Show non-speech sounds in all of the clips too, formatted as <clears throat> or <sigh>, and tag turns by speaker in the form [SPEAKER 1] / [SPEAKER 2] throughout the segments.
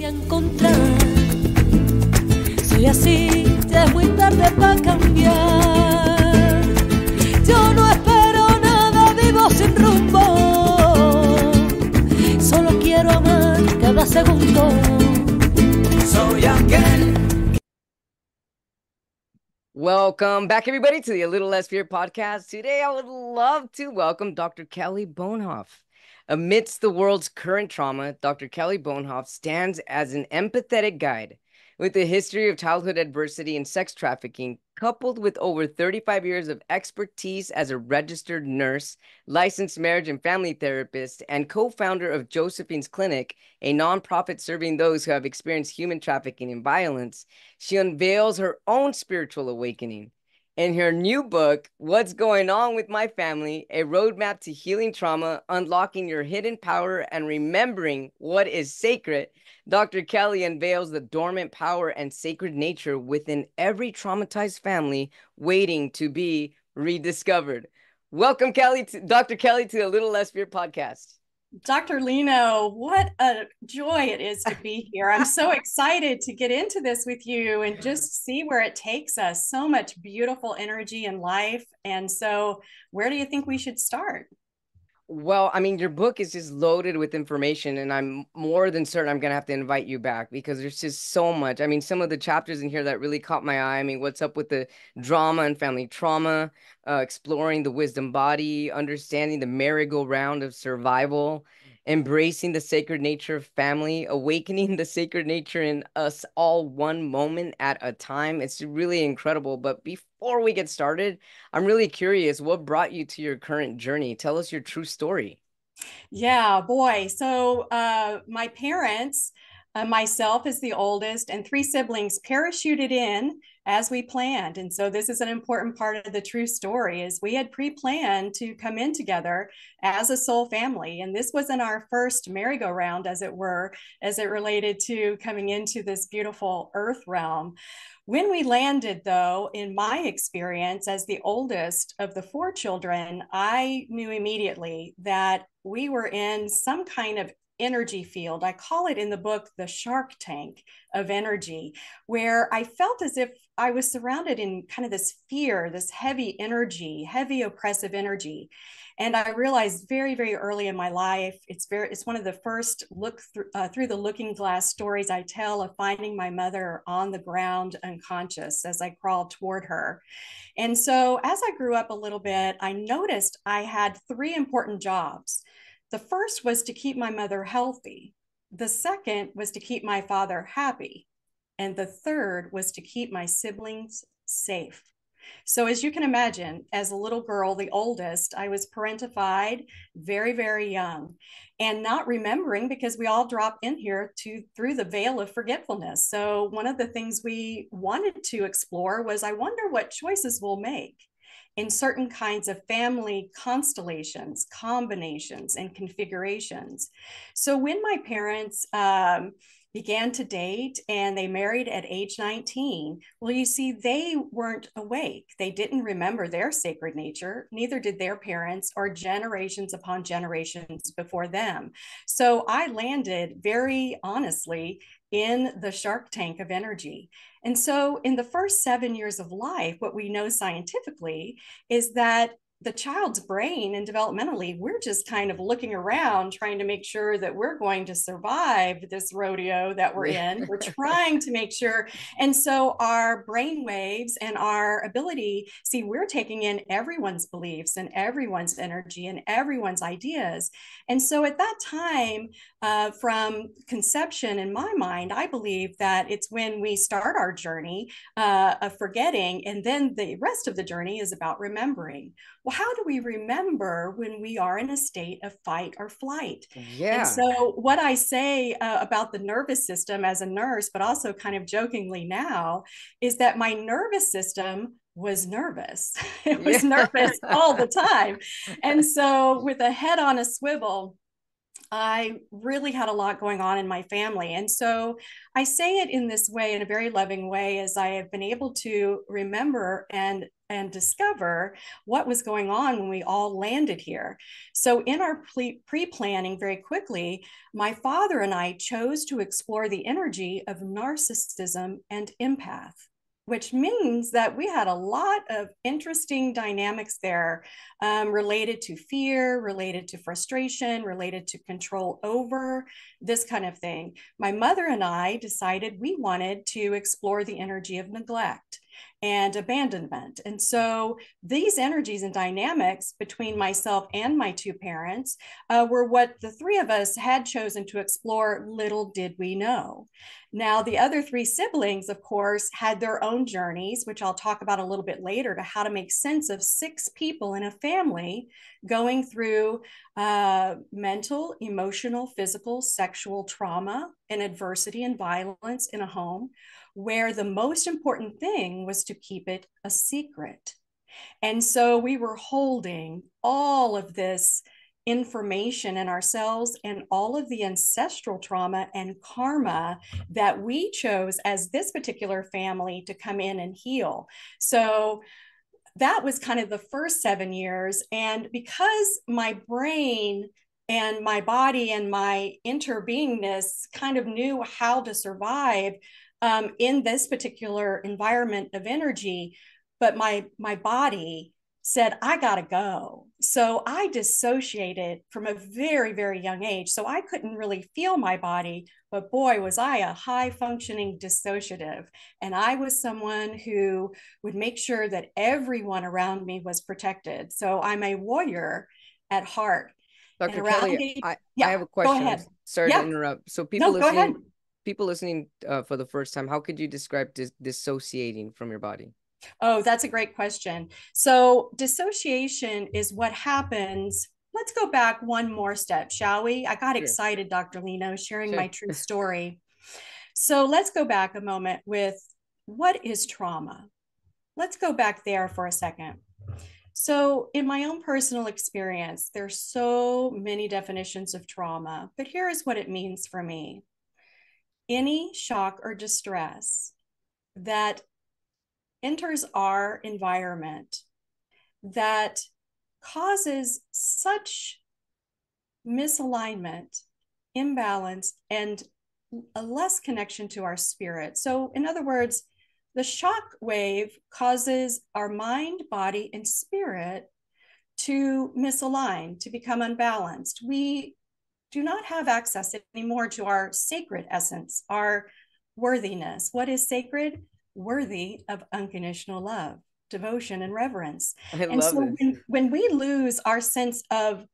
[SPEAKER 1] a encontrar. Soy así, ya es muy tarde para cambiar. Yo no espero nada, vivo sin rumbo. Solo quiero amar cada segundo.
[SPEAKER 2] Soy aquel.
[SPEAKER 3] Welcome back, everybody, to the A Little Less Fear podcast. Today, I would love to welcome Dr. Kelly Bohnhoff. Amidst the world's current trauma, Dr. Kelly Bohnhoff stands as an empathetic guide with a history of childhood adversity and sex trafficking, coupled with over 35 years of expertise as a registered nurse, licensed marriage and family therapist, and co founder of Josephine's Clinic, a nonprofit serving those who have experienced human trafficking and violence. She unveils her own spiritual awakening. In her new book, What's Going On with My Family A Roadmap to Healing Trauma, Unlocking Your Hidden Power, and Remembering What is Sacred, Dr. Kelly unveils the dormant power and sacred nature within every traumatized family waiting to be rediscovered. Welcome, Kelly, to, Dr. Kelly, to the Little Less Fear podcast.
[SPEAKER 4] Dr. Lino, what a joy it is to be here. I'm so <laughs> excited to get into this with you and just see where it takes us. So much beautiful energy and life. And so, where do you think we should start?
[SPEAKER 3] Well, I mean, your book is just loaded with information, and I'm more than certain I'm gonna have to invite you back because there's just so much. I mean, some of the chapters in here that really caught my eye. I mean, what's up with the drama and family trauma, uh, exploring the wisdom body, understanding the merry-go-round of survival, embracing the sacred nature of family, awakening the sacred nature in us all one moment at a time. It's really incredible. But before we get started, I'm really curious what brought you to your current journey? Tell us your true story.
[SPEAKER 4] Yeah, boy. So, uh, my parents, uh, myself as the oldest, and three siblings parachuted in as we planned. And so this is an important part of the true story is we had pre-planned to come in together as a soul family. And this wasn't our first merry-go-round as it were as it related to coming into this beautiful earth realm. When we landed though in my experience as the oldest of the four children i knew immediately that we were in some kind of energy field. I call it in the book the shark tank of energy, where I felt as if I was surrounded in kind of this fear, this heavy energy, heavy oppressive energy. And I realized very, very early in my life, it's very, it's one of the first look through, uh, through the looking glass stories I tell of finding my mother on the ground unconscious as I crawled toward her. And so as I grew up a little bit, I noticed I had three important jobs. The first was to keep my mother healthy. The second was to keep my father happy. And the third was to keep my siblings safe. So, as you can imagine, as a little girl, the oldest, I was parentified very, very young and not remembering because we all drop in here to through the veil of forgetfulness. So, one of the things we wanted to explore was I wonder what choices we'll make in certain kinds of family constellations, combinations, and configurations. So when my parents um, began to date and they married at age 19, well, you see, they weren't awake. They didn't remember their sacred nature, neither did their parents or generations upon generations before them. So I landed very honestly in the shark tank of energy. And so, in the first seven years of life, what we know scientifically is that the child's brain and developmentally, we're just kind of looking around trying to make sure that we're going to survive this rodeo that we're in. We're <laughs> trying to make sure. And so our brain waves and our ability, see, we're taking in everyone's beliefs and everyone's energy and everyone's ideas. And so at that time, uh, from conception, in my mind, I believe that it's when we start our journey uh, of forgetting, and then the rest of the journey is about remembering well, how do we remember when we are in a state of fight or flight?
[SPEAKER 3] Yeah.
[SPEAKER 4] And so, what I say uh, about the nervous system as a nurse, but also kind of jokingly now, is that my nervous system was nervous. <laughs> it was yeah. nervous all the time. <laughs> And so, with a head on a swivel, I really had a lot going on in my family. And so I say it in this way, in a very loving way, as I have been able to remember and and discover what was going on when we all landed here. So, in our pre planning, very quickly, my father and I chose to explore the energy of narcissism and empath which means that we had a lot of interesting dynamics there um, related to fear, related to frustration, related to control over, this kind of thing. My mother and I decided we wanted to explore the energy of neglect and abandonment. And so these energies and dynamics between myself and my two parents uh, were what the three of us had chosen to explore, little did we know. Now, the other three siblings, of course, had their own journeys, which I'll talk about a little bit later, to how to make sense of six people in a family going through uh, mental, emotional, physical, sexual trauma and adversity and violence in a home where the most important thing was to keep it a secret. And so we were holding all of this information in ourselves and all of the ancestral trauma and karma that we chose as this particular family to come in and heal. So that was kind of the first seven years. And because my brain and my body and my interbeingness kind of knew how to survive um, in this particular environment of energy, but my my body said i gotta go. So i dissociated from a very very young age. So i couldn't really feel my body but boy was i a high functioning dissociative. And i was someone who would make sure that everyone around me was protected. So i'm a warrior at heart.
[SPEAKER 3] Dr kelly age, I, yeah, I have a question. sorry yeah. to interrupt. So people no, listening people listening uh, for the first time how could you describe dis- dissociating from your body
[SPEAKER 4] Oh, that's a great question. So, dissociation is what happens. Let's go back one more step, shall we? I got sure. excited, Dr. Lino, sharing sure. my true story. So, let's go back a moment with what is trauma? Let's go back there for a second. So, in my own personal experience, there's so many definitions of trauma, but here is what it means for me. Any shock or distress that enters our environment that causes such misalignment, imbalance, and a less connection to our spirit. So, in other words, the shock wave causes our mind, body, and spirit to misalign, to become unbalanced. We do not have access anymore to our sacred essence, our worthiness. What is sacred? worthy of unconditional love, devotion, and reverence.
[SPEAKER 3] I and so
[SPEAKER 4] when, when we lose our sense of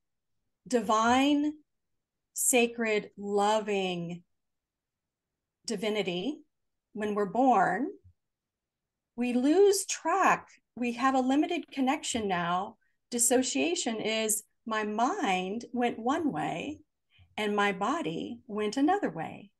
[SPEAKER 4] divine, sacred, loving divinity when we're born, we lose track. We have a limited connection now. Dissociation is my mind went one way and my body went another way.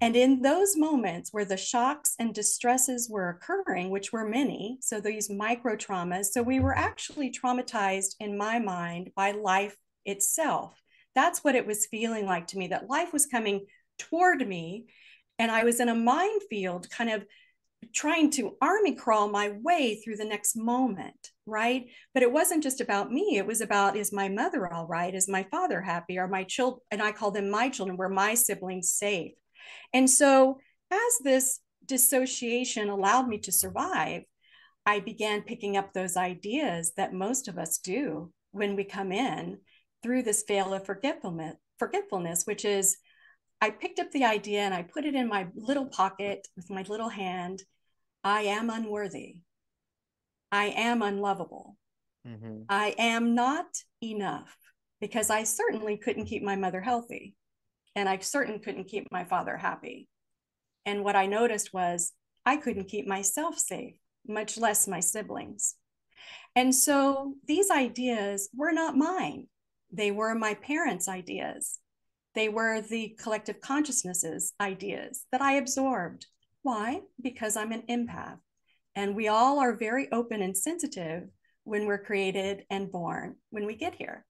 [SPEAKER 4] And in those moments where the shocks and distresses were occurring, which were many, so these micro traumas, so we were actually traumatized in my mind by life itself. That's what it was feeling like to me that life was coming toward me. And I was in a minefield, kind of trying to army crawl my way through the next moment, right? But it wasn't just about me. It was about is my mother all right? Is my father happy? Are my children, and I call them my children, were my siblings safe? And so, as this dissociation allowed me to survive, I began picking up those ideas that most of us do when we come in through this veil of forgetfulness, forgetfulness, which is I picked up the idea and I put it in my little pocket with my little hand. I am unworthy. I am unlovable. Mm-hmm. I am not enough because I certainly couldn't keep my mother healthy and I certainly couldn't keep my father happy. And what I noticed was I couldn't keep myself safe, much less my siblings. And so these ideas were not mine. They were my parents' ideas. They were the collective consciousness's ideas that I absorbed. Why? Because I'm an empath. And we all are very open and sensitive when we're created and born, when we get here.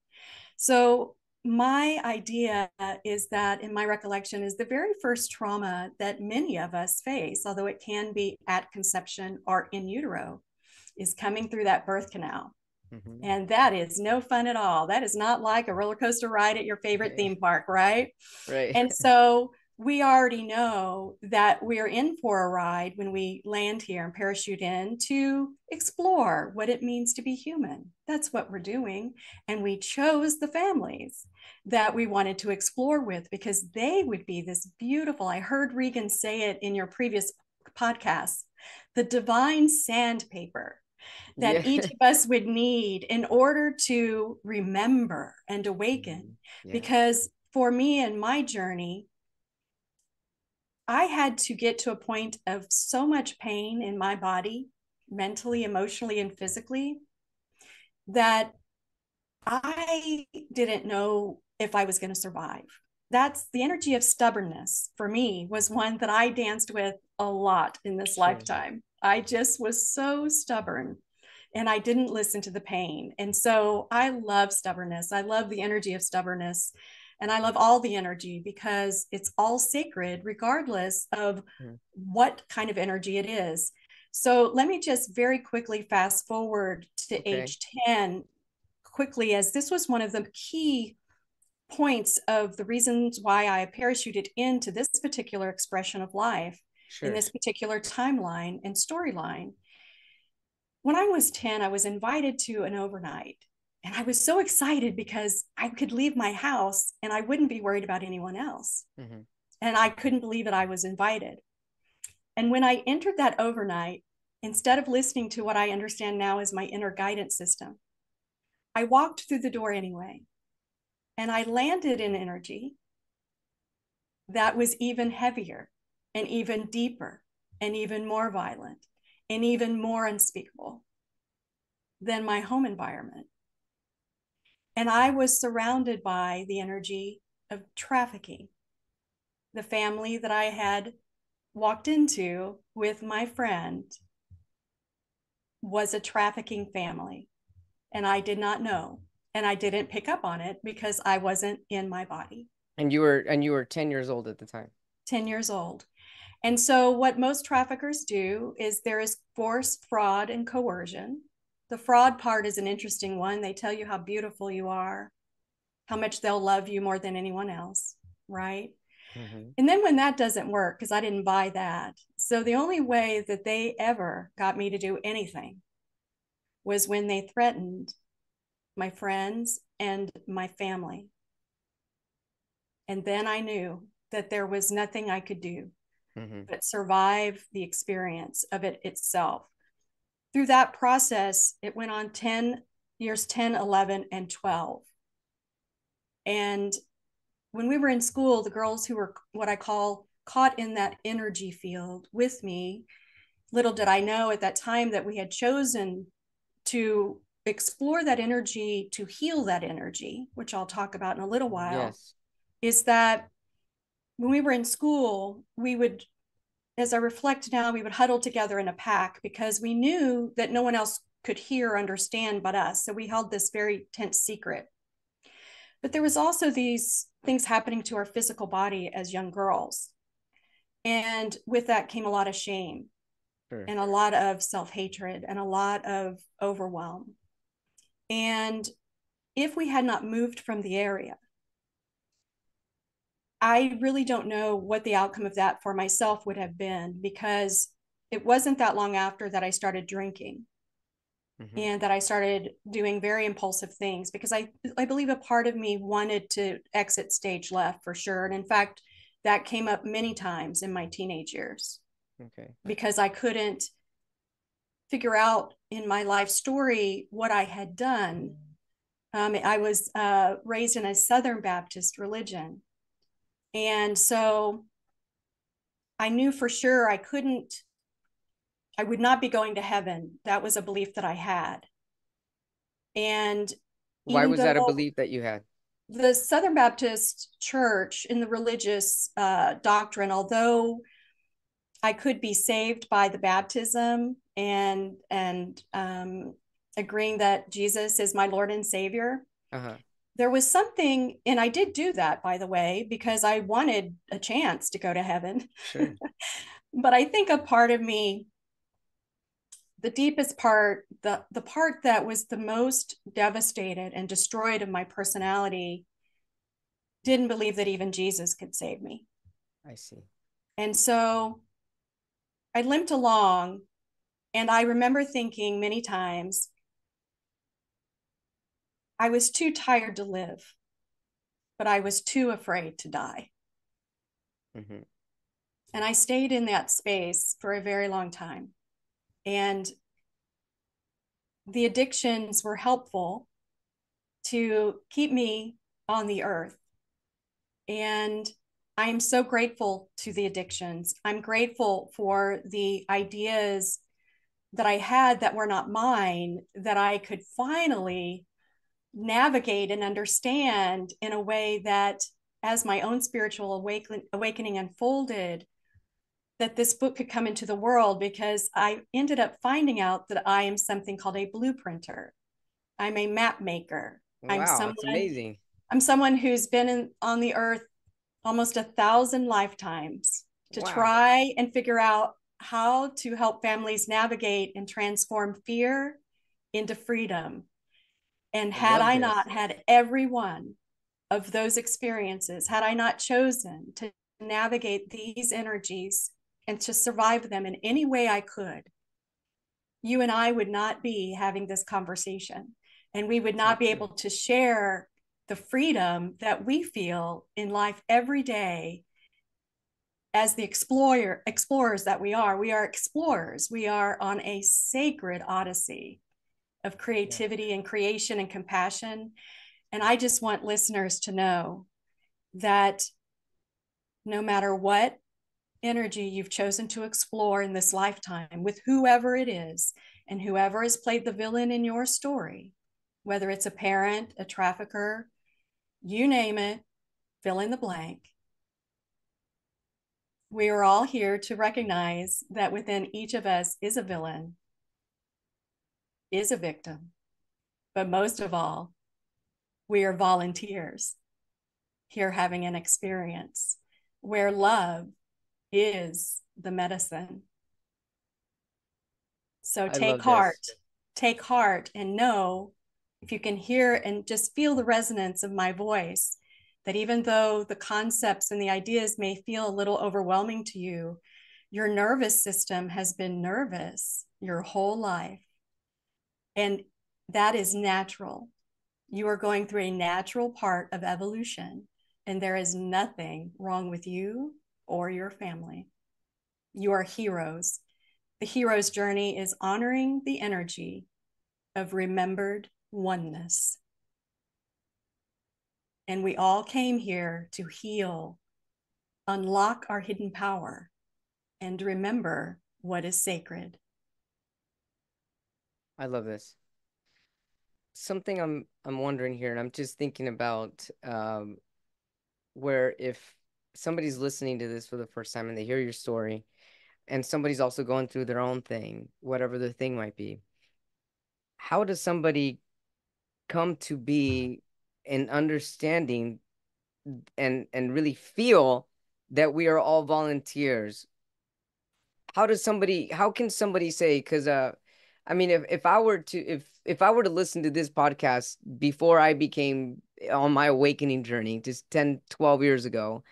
[SPEAKER 4] So my idea is that, in my recollection, is the very first trauma that many of us face, although it can be at conception or in utero, is coming through that birth canal. Mm-hmm. And that is no fun at all. That is not like a roller coaster ride at your favorite right. theme park, right?
[SPEAKER 3] Right.
[SPEAKER 4] And so we already know that we're in for a ride when we land here and parachute in to explore what it means to be human. That's what we're doing. And we chose the families that we wanted to explore with because they would be this beautiful. I heard Regan say it in your previous podcast the divine sandpaper that yeah. each of <laughs> us would need in order to remember and awaken. Mm-hmm. Yeah. Because for me and my journey, I had to get to a point of so much pain in my body, mentally, emotionally, and physically, that I didn't know if I was going to survive. That's the energy of stubbornness for me, was one that I danced with a lot in this sure. lifetime. I just was so stubborn and I didn't listen to the pain. And so I love stubbornness. I love the energy of stubbornness. And I love all the energy because it's all sacred, regardless of mm. what kind of energy it is. So let me just very quickly fast forward to okay. age 10 quickly, as this was one of the key points of the reasons why I parachuted into this particular expression of life sure. in this particular timeline and storyline. When I was 10, I was invited to an overnight and I was so excited because I could leave my house and I wouldn't be worried about anyone else. Mm-hmm. And I couldn't believe that I was invited. And when I entered that overnight, instead of listening to what I understand now as my inner guidance system, I walked through the door anyway. And I landed in energy that was even heavier and even deeper and even more violent and even more unspeakable than my home environment. And I was surrounded by the energy of trafficking. The family that I had walked into with my friend was a trafficking family. And I did not know. And I didn't pick up on it because I wasn't in my body.
[SPEAKER 3] And you were and you were 10 years old at the time.
[SPEAKER 4] 10 years old. And so what most traffickers do is there is force, fraud, and coercion the fraud part is an interesting one. They tell you how beautiful you are, how much they'll love you more than anyone else, right? Mm-hmm. And then when that doesn't work, because I didn't buy that. So the only way that they ever got me to do anything was when they threatened my friends and my family. And then I knew that there was nothing I could do mm-hmm. but survive the experience of it itself through that process, it went on 10 years 10, 11, and 12. And when we were in school, the girls who were what I call caught in that energy field with me, little did I know at that time that we had chosen to explore that energy, to heal that energy, which I'll talk about in a little while, yes. is that when we were in school, we would as I reflect now, we would huddle together in a pack because we knew that no one else could hear or understand but us. So we held this very tense secret. But there was also these things happening to our physical body as young girls. And with that came a lot of shame sure. and a lot of self hatred and a lot of overwhelm. And if we had not moved from the area, I really don't know what the outcome of that for myself would have been because it wasn't that long after that I started drinking mm-hmm. and that I started doing very impulsive things because I, I believe a part of me wanted to exit stage left for sure. And in fact, that came up many times in my teenage years. Okay. Because I couldn't figure out in my life story what I had done. Um, I was uh, raised in a Southern Baptist religion. And so I knew for sure I couldn't, I would not be going to heaven. That was a belief that I had. And
[SPEAKER 3] why was that a belief that you had?
[SPEAKER 4] The Southern Baptist Church in the religious uh, doctrine, although I could be saved by the baptism and and um, agreeing that Jesus is my Lord and Savior, uh-huh. There was something, and I did do that, by the way, because I wanted a chance to go to heaven.
[SPEAKER 3] Sure. <laughs>
[SPEAKER 4] but I think a part of me, the deepest part, the, the part that was the most devastated and destroyed of my personality, didn't believe that even Jesus could save me.
[SPEAKER 3] I see.
[SPEAKER 4] And so I limped along, and I remember thinking many times, I was too tired to live, but I was too afraid to die.
[SPEAKER 3] Mm-hmm.
[SPEAKER 4] And I stayed in that space for a very long time. And the addictions were helpful to keep me on the earth. And I am so grateful to the addictions. I'm grateful for the ideas that I had that were not mine that I could finally navigate and understand in a way that as my own spiritual awaken- awakening unfolded that this book could come into the world because I ended up finding out that I am something called a blueprinter. I'm a map maker.
[SPEAKER 3] Wow,
[SPEAKER 4] I'm someone,
[SPEAKER 3] that's amazing.
[SPEAKER 4] I'm someone who's been in, on the earth almost a thousand lifetimes to
[SPEAKER 3] Wow.
[SPEAKER 4] try and figure out how to help families navigate and transform fear into freedom. And had
[SPEAKER 3] love
[SPEAKER 4] I not had every one of those experiences, had I not chosen to navigate these energies and to survive them in any way I could, you and I would not be having this conversation. And we would not be able to share the freedom that we feel in life every day as the explorer explorers that we are. We are explorers. We are on a sacred odyssey of creativity and creation and compassion. And i just want listeners to know that no matter what energy you've chosen to explore in this lifetime with whoever it is and whoever has played the villain in your story whether it's a parent a trafficker you name it fill in the blank. We are all here to recognize that within each of us is a villain, is a victim, but most of all, we are volunteers here having an experience where love is the medicine. So take
[SPEAKER 3] love this.
[SPEAKER 4] heart, take heart, and know if you can hear and just feel the resonance of my voice that even though the concepts and the ideas may feel a little overwhelming to you, your nervous system has been nervous your whole life. And that is natural. You are going through a natural part of evolution, and there is nothing wrong with you or your family. You are heroes. The hero's journey is honoring the energy of remembered oneness. And we all came here to heal, unlock our hidden power, and remember what is sacred.
[SPEAKER 3] I love this. Something I'm I'm wondering here, and I'm just thinking about um, where if somebody's listening to this for the first time and they hear your story, and somebody's also going through their own thing, whatever the thing might be, how does somebody come to be an understanding and and really feel that we are all volunteers? How does somebody how can somebody say because uh I mean if if I were to if if I were to listen to this podcast before I became eh, on my awakening journey just 10 12 years ago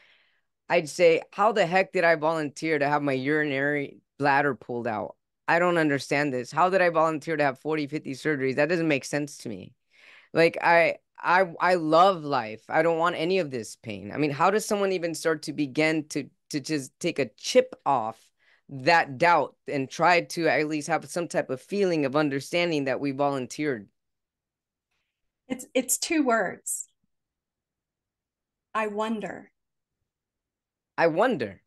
[SPEAKER 3] I'd say how the heck did I volunteer to have my urinary bladder pulled out? I don't understand this. How did I volunteer to have 40 50 surgeries? That doesn't make sense to me. Like I I I love life. I don't want any of this pain. I mean, how does someone even start to begin to to just take a chip off that doubt and try to at least have some type of feeling of understanding that we volunteered?
[SPEAKER 4] It's it's two words. I wonder.
[SPEAKER 3] I wonder.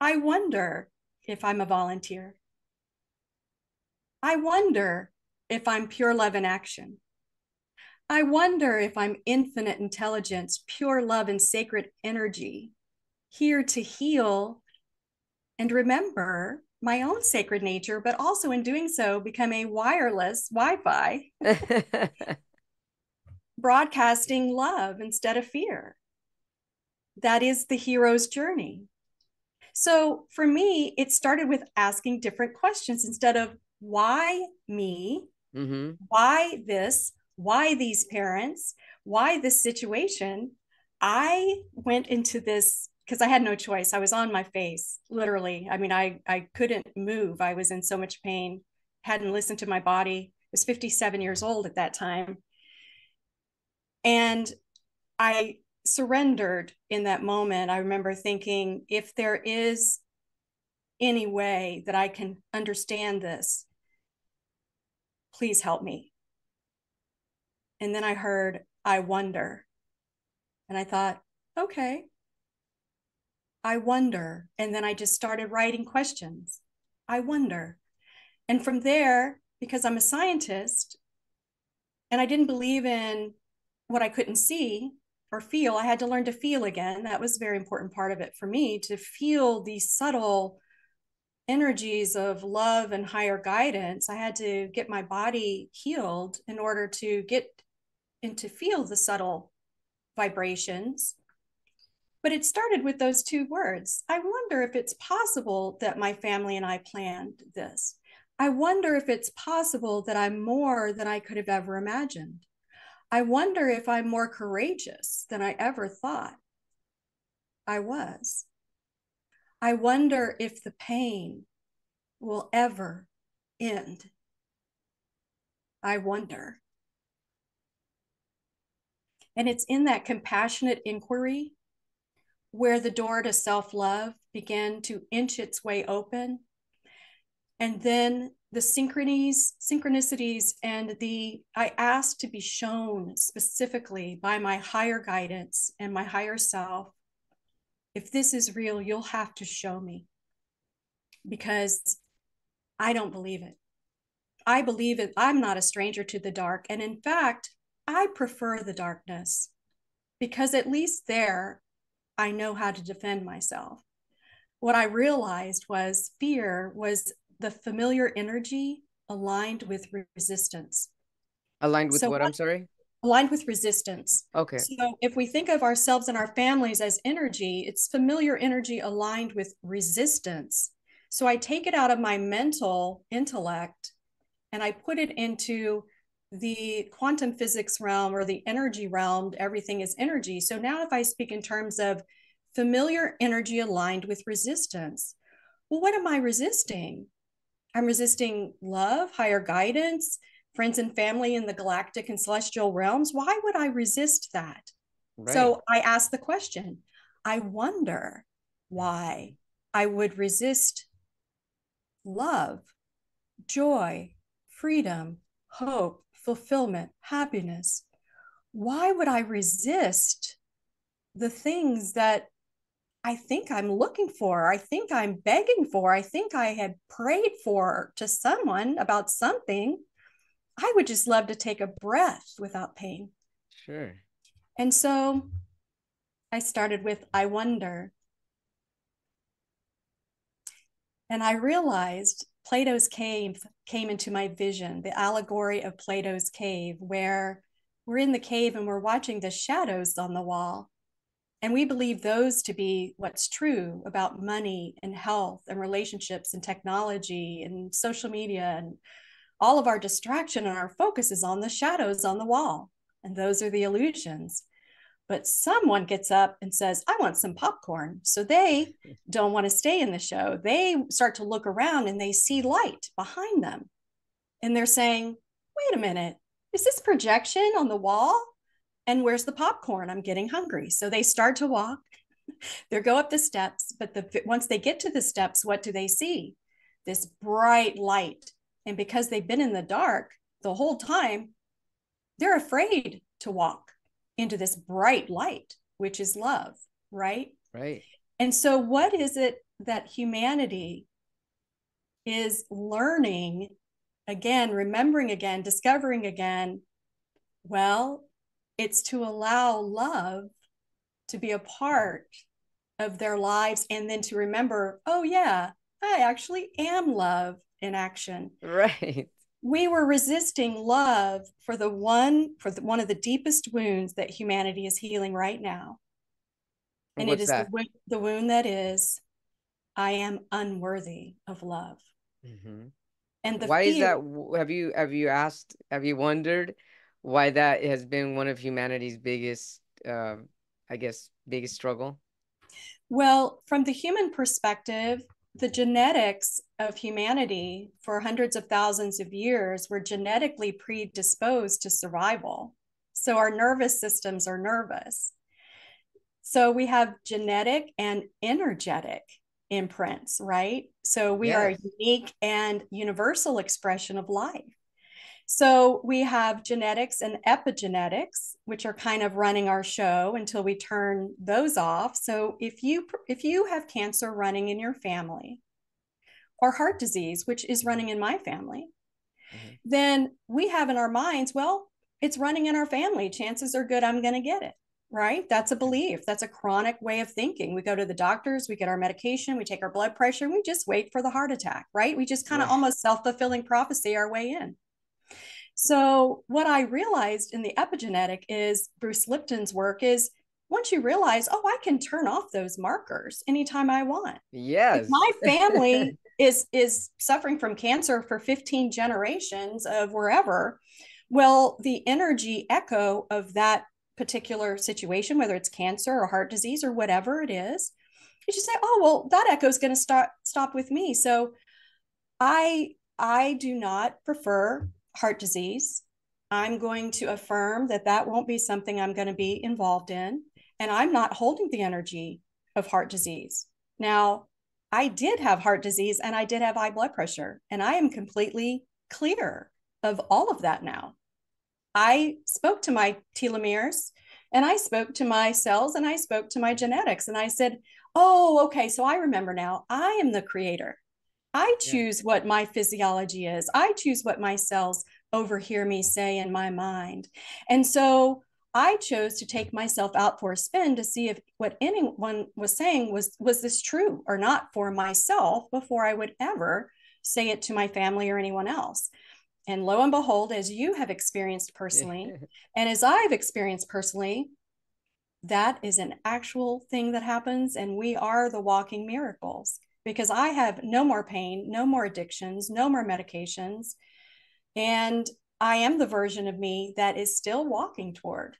[SPEAKER 4] I wonder if I'm a volunteer. I wonder if I'm pure love in action. I wonder if I'm infinite intelligence, pure love, and sacred energy, here to heal and remember my own sacred nature, but also in doing so, become a wireless Wi Fi <laughs> broadcasting love instead of fear. That is the hero's journey. So for me, it started with asking different questions instead of why me? Mm-hmm. Why this? Why these parents? Why this situation? I went into this because I had no choice. I was on my face, literally. I mean, I I couldn't move. I was in so much pain. Hadn't listened to my body. I was 57 years old at that time. And I surrendered in that moment. I remember thinking, if there is any way that I can understand this, please help me. And then I heard, I wonder. And I thought, okay, I wonder. And then I just started writing questions. I wonder. And from there, because I'm a scientist and I didn't believe in what I couldn't see or feel, I had to learn to feel again. That was a very important part of it for me to feel these subtle energies of love and higher guidance. I had to get my body healed in order to get and to feel the subtle vibrations. But it started with those two words. I wonder if it's possible that my family and I planned this. I wonder if it's possible that I'm more than I could have ever imagined. I wonder if I'm more courageous than I ever thought I was. I wonder if the pain will ever end. I wonder. And it's in that compassionate inquiry where the door to self love began to inch its way open. And then the synchronies, synchronicities, and the I asked to be shown specifically by my higher guidance and my higher self if this is real, you'll have to show me because I don't believe it. I believe it. I'm not a stranger to the dark. And in fact, I prefer the darkness because at least there I know how to defend myself. What I realized was fear was the familiar energy aligned with resistance.
[SPEAKER 3] Aligned with so what? I'm sorry?
[SPEAKER 4] aligned with resistance.
[SPEAKER 3] Okay.
[SPEAKER 4] So if we think of ourselves and our families as energy, it's familiar energy aligned with resistance. So I take it out of my mental intellect and I put it into the quantum physics realm or the energy realm. Everything is energy. So now if I speak in terms of familiar energy aligned with resistance, well, what am I resisting? I'm resisting love, higher guidance, friends and family in the galactic and celestial realms, why would I resist that? Right. So I ask the question I wonder why I would resist love, joy, freedom, hope, fulfillment, happiness. Why would I resist the things that I think I'm looking for? I think I'm begging for. I think I had prayed for to someone about something. I would just love to take a breath without pain.
[SPEAKER 3] Sure.
[SPEAKER 4] And so I started with I wonder. And I realized Plato's cave came into my vision, the allegory of Plato's cave, where we're in the cave and we're watching the shadows on the wall. And we believe those to be what's true about money and health and relationships and technology and social media and all of our distraction and our focus is on the shadows on the wall. And those are the illusions. But someone gets up and says, I want some popcorn. So they don't want to stay in the show. They start to look around and they see light behind them. And they're saying, wait a minute, is this projection on the wall? And where's the popcorn? I'm getting hungry. So they start to walk. <laughs> they go up the steps, but the, once they get to the steps, what do they see? This bright light and because they've been in the dark the whole time, they're afraid to walk into this bright light, which is love, right?
[SPEAKER 3] Right.
[SPEAKER 4] And so, what is it that humanity is learning again, remembering again, discovering again? Well, it's to allow love to be a part of their lives and then to remember, oh, yeah, I actually am love in action.
[SPEAKER 3] Right.
[SPEAKER 4] We were resisting love for the one for the, one of the deepest wounds that humanity is healing right now and it is the, the wound that is i am unworthy of love
[SPEAKER 3] mm-hmm.
[SPEAKER 4] and the
[SPEAKER 3] Why is that? Have you have you asked? Have you wondered why that has been one of humanity's biggest, uh, I guess, biggest struggle?
[SPEAKER 4] well from the human perspective the genetics of humanity for hundreds of thousands of years were genetically predisposed to survival. So our nervous systems are nervous. So we have genetic and energetic imprints right? So we are a unique and universal expression of life so we have genetics and epigenetics, which are kind of running our show until we turn those off. So if you if you have cancer running in your family or heart disease, which is running in my family,
[SPEAKER 3] Mhm.
[SPEAKER 4] then we have in our minds, well, it's running in our family. Chances are good I'm going to get it. Right? That's a belief. That's a chronic way of thinking. We go to the doctors, we get our medication, we take our blood pressure, and we just wait for the heart attack, right? We just kind of
[SPEAKER 3] Yeah.
[SPEAKER 4] almost self fulfilling prophecy our way in. So, what I realized in the epigenetic is Bruce Lipton's work is once you realize, oh, I can turn off those markers anytime I want. If
[SPEAKER 3] Yes.
[SPEAKER 4] my family <laughs> is is suffering from cancer for 15 generations of wherever, well, the energy echo of that particular situation, whether it's cancer or heart disease or whatever it is, you just say, oh, well, that echo is going to stop stop with me. So I I do not prefer heart disease. I'm going to affirm that that won't be something I'm going to be involved in. And I'm not holding the energy of heart disease. Now, I did have heart disease and I did have high blood pressure, and I am completely clear of all of that now. I spoke to my telomeres and I spoke to my cells and I spoke to my genetics and I said, Oh, okay. So I remember now I am the creator. I
[SPEAKER 3] Yeah.
[SPEAKER 4] choose what my physiology is. I choose what my cells overhear me say in my mind. And so I chose to take myself out for a spin to see if what anyone was saying was was this true or not for myself before I would ever say it to my family or anyone else. And lo and behold, as you have experienced personally, <laughs> and as I've experienced personally, that is an actual thing that happens. And we are the walking miracles because I have no more pain, no more addictions, no more medications. And I am the version of me that is still walking toward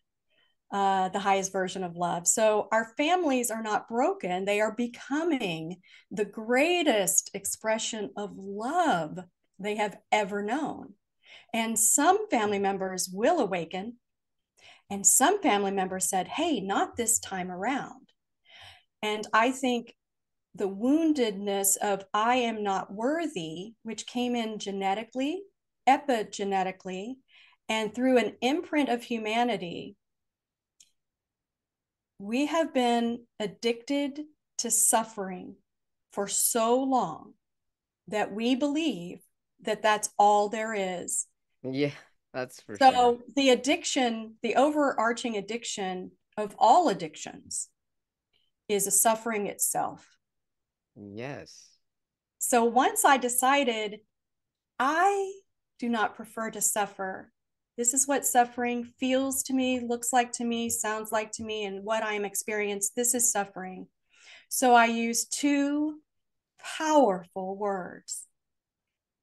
[SPEAKER 4] uh, the highest version of love. So our families are not broken, they are becoming the greatest expression of love they have ever known. And some family members will awaken, and some family members said, Hey, not this time around. And I think the woundedness of I am not worthy, which came in genetically, epigenetically, and through an imprint of humanity, we have been addicted to suffering for so long that we believe that that's all there is.
[SPEAKER 3] Yeah, that's for
[SPEAKER 4] So
[SPEAKER 3] sure.
[SPEAKER 4] the addiction, the overarching addiction of all addictions is a suffering itself.
[SPEAKER 3] Yes.
[SPEAKER 4] So once I decided I do not prefer to suffer, this is what suffering feels to me, looks like to me, sounds like to me, and what I am experiencing. This is suffering. So I use two powerful words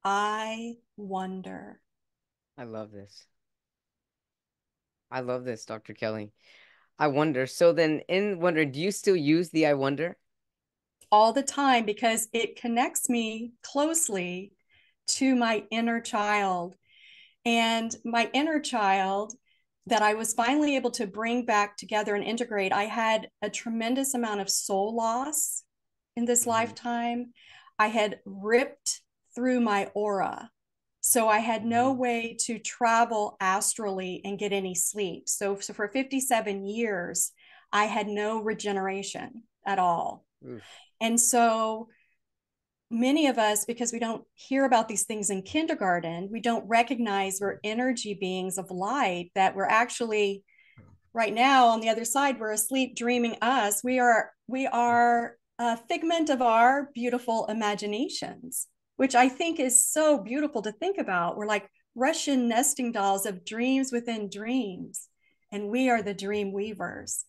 [SPEAKER 4] I wonder.
[SPEAKER 3] I love this. I love this, Dr. Kelly. I wonder. So then in wonder, do you still use the I wonder?
[SPEAKER 4] all the time because it connects me closely to my inner child. And my inner child that I was finally able to bring back together and integrate, I had a tremendous amount of soul loss in this
[SPEAKER 3] Mhm.
[SPEAKER 4] lifetime. I had ripped through my aura. So I had no
[SPEAKER 3] Mhm.
[SPEAKER 4] way to travel astrally and get any sleep. So, so for 57 years, I had no regeneration at all.
[SPEAKER 3] Oof.
[SPEAKER 4] And so many of us, because we don't hear about these things in kindergarten, we don't recognize we're energy beings of light, that we're actually hmm. right now on the other side, we're asleep dreaming us. We are we hmm. are a figment of our beautiful imaginations. which I think is so beautiful to think about. We're like Russian nesting dolls of dreams within dreams, and we are the dream weavers.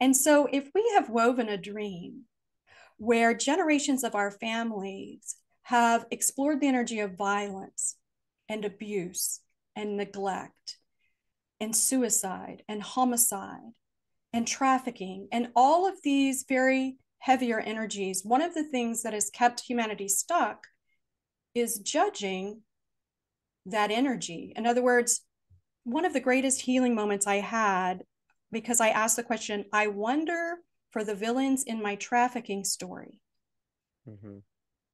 [SPEAKER 4] And so, if we have woven a dream where generations of our families have explored the energy of violence and abuse and neglect and suicide and homicide and trafficking and all of these very heavier energies, one of the things that has kept humanity stuck is judging that energy. In other words, one of the greatest healing moments I had because I asked the question, I wonder for the villains in my trafficking story. Mm-hmm.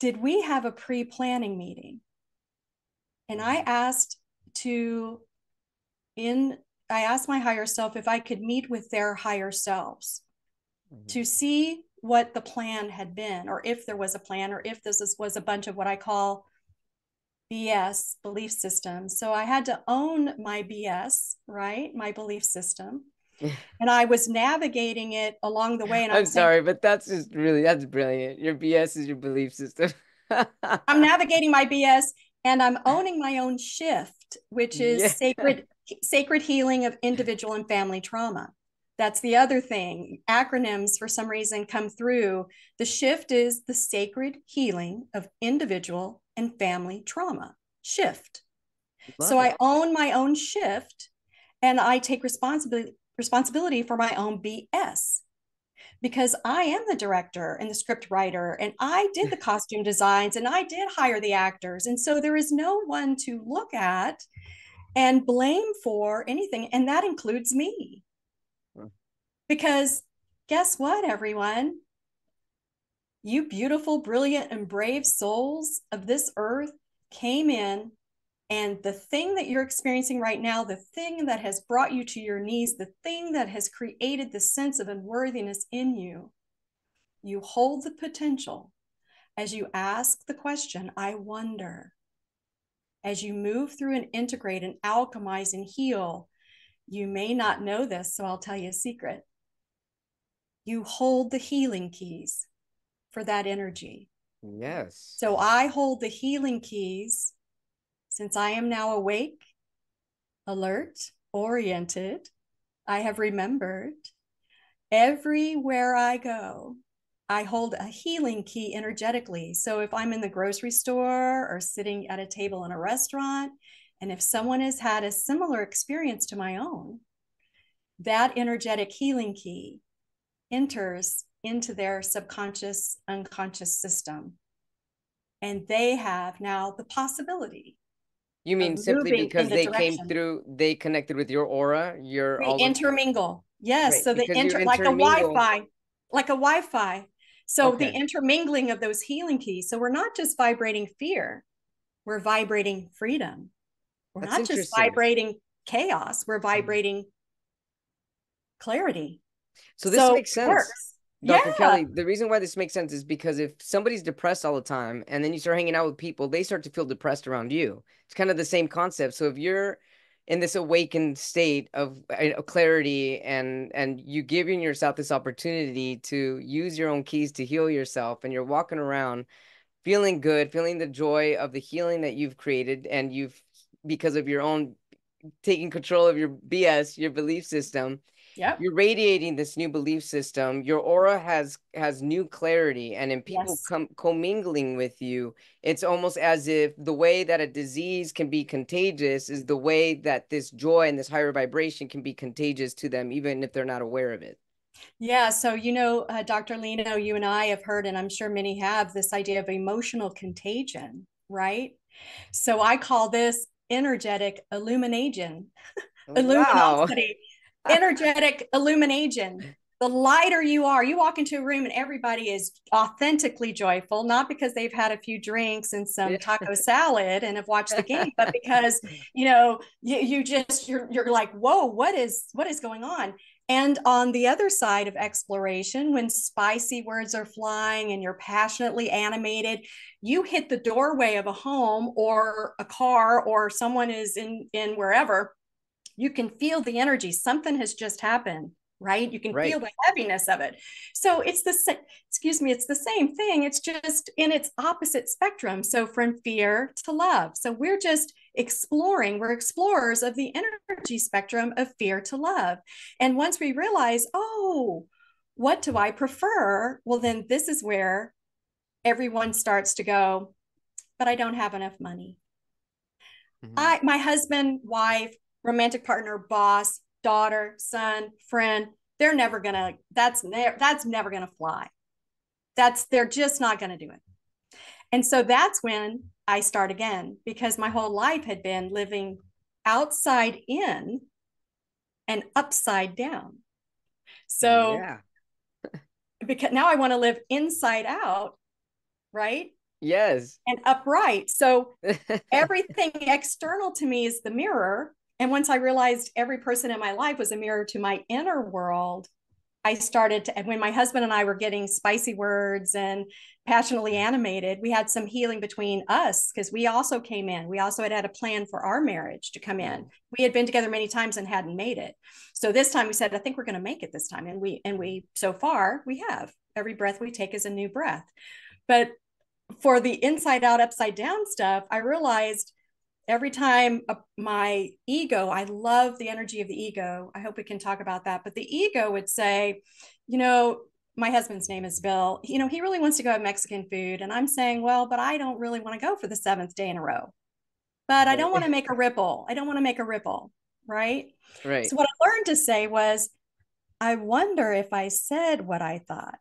[SPEAKER 4] Did we have a pre planning meeting? And I mm-hmm. asked to, in, I asked my higher self if I could meet with their higher selves mm-hmm. to see what the plan had been, or if there was a plan, or if this was a bunch of what I call BS belief systems. So I had to own my BS, right? My belief system. <laughs> and I was navigating it along the way. And
[SPEAKER 3] I'm, I'm sorry, but that's just really that's brilliant. Your BS is your belief system. <laughs>
[SPEAKER 4] I'm navigating my BS and I'm owning my own shift, which is yeah. sacred sacred healing of individual and family trauma. That's the other thing. Acronyms, for some reason, come through. The shift is the sacred healing of individual and family trauma. Shift. Love so it. I own my own shift and I take responsibility responsibility for my own BS because I am the director and the script writer, and I did the <laughs> costume designs and I did hire the actors. And so there is no one to look at and blame for anything. And that includes me. Hmm. Because guess what, everyone? You beautiful, brilliant, and brave souls of this earth came in and the thing that you're experiencing right now, the thing that has brought you to your knees, the thing that has created the sense of unworthiness in you, you hold the potential as you ask the question, I wonder. As you move through and integrate and alchemize and heal, you may not know this, so I'll tell you a secret. You hold the healing keys for that energy.
[SPEAKER 3] Yes.
[SPEAKER 4] So I hold the healing keys since I am now awake, alert, oriented, I have remembered everywhere I go, I hold a healing key energetically. So if I'm in the grocery store or sitting at a table in a restaurant, and if someone has had a similar experience to my own, that energetic healing key enters into their subconscious, unconscious system. And they have now the possibility
[SPEAKER 3] you mean simply because the they direction. came through, they connected with your aura, your
[SPEAKER 4] they intermingle. Yes, right, so the inter like a Wi-Fi, like a Wi-Fi. So okay. the intermingling of those healing keys. So we're not just vibrating fear, we're vibrating freedom. We're That's not just vibrating chaos, we're hmm. vibrating clarity.
[SPEAKER 3] So this so makes sense. Dr. Yeah. Kelly, the reason why this makes sense is because if somebody's depressed all the time and then you start hanging out with people, they start to feel depressed around you. It's kind of the same concept. So if you're in this awakened state of, uh, clarity and and you giving yourself this opportunity to use your own keys to heal yourself and you're walking around feeling good, feeling the joy of the healing that you've created and you've because of your own taking control of your BS, your belief system,
[SPEAKER 4] yeah
[SPEAKER 3] you're radiating this new belief system. Your aura has has new clarity and in people yes. come commingling with you it's almost as if the way that a disease can be contagious is the way that this joy and this higher vibration can be contagious to them even if they're not aware of it.
[SPEAKER 4] Yeah so you know uh, dr lino you and i have heard and i'm sure many have this idea of emotional contagion right? So i call this energetic illumination illuminosity energetic illumination. The lighter you are, you walk into a room and everybody is authentically joyful, not because they've had a few drinks and some taco salad and have watched the <laughs> game, but because you know you, you just you're you're like, whoa, what is what is going on? And on the other side of exploration, when spicy words are flying and you're passionately animated, you hit the doorway of a home or a car or someone is in in wherever you can feel the energy. Something has just happened. right? You can
[SPEAKER 3] Right.
[SPEAKER 4] feel the heaviness of it. So it's the sa- excuse me, it's the same thing. It's just in its opposite spectrum. So from fear to love. So we're just exploring, we're explorers of the energy spectrum of fear to love. And once we realize, oh, what do I prefer? Well, then this is where everyone starts to go, but I don't have enough money.
[SPEAKER 3] Mhm.
[SPEAKER 4] I, my husband, wife, romantic partner, boss, daughter, son, friend, they're never gonna. That's ne- that's never gonna fly. That's they're just not gonna do it. And so that's when I start again because my whole life had been living outside in and upside down. So
[SPEAKER 3] yeah.
[SPEAKER 4] because now I want to live inside out, right?
[SPEAKER 3] Yes.
[SPEAKER 4] And upright. So <laughs> everything external to me is the mirror. And once I realized every person in my life was a mirror to my inner world, I started to, and when my husband and I were getting spicy words and passionately animated, we had some healing between us because we also came in. We also had had a plan for our marriage to come in. Mm-hmm. We had been together many times and hadn't made it. So this time we said, I think we're going to make it this time. And we, and we, so far we have. Every breath we take is a new breath. But for the inside out, upside down stuff, I realized every time uh, my ego, I love the energy of the ego. I hope we can talk about that. But the ego would say, you know, my husband's name is Bill. You know, he really wants to go have Mexican food. And I'm saying, well, but I don't really want to go for the seventh day in a row. But I don't want to make a ripple. I don't want to make a ripple. Right.
[SPEAKER 3] Right.
[SPEAKER 4] So what I learned to say was, I wonder if I said what I thought.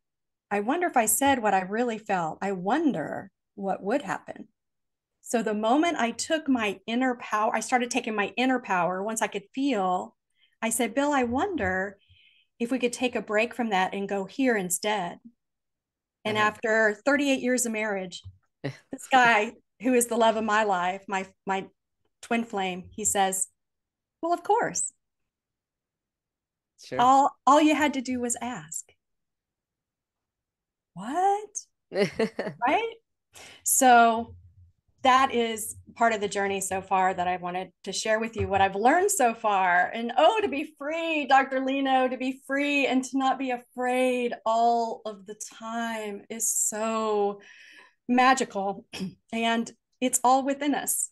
[SPEAKER 4] I wonder if I said what I really felt. I wonder what would happen. So the moment I took my inner power, I started taking my inner power once I could feel, I said, Bill, I wonder if we could take a break from that and go here instead. And
[SPEAKER 3] Uh-huh.
[SPEAKER 4] after 38 years of marriage, <laughs> this guy who is the love of my life, my my twin flame, he says, Well, of course.
[SPEAKER 3] Sure.
[SPEAKER 4] All all you had to do was ask. What? <laughs> right? So that is part of the journey so far that I wanted to share with you what I've learned so far. And oh, to be free, Dr. Lino, to be free and to not be afraid all of the time is so magical. <clears throat> And it's all within us.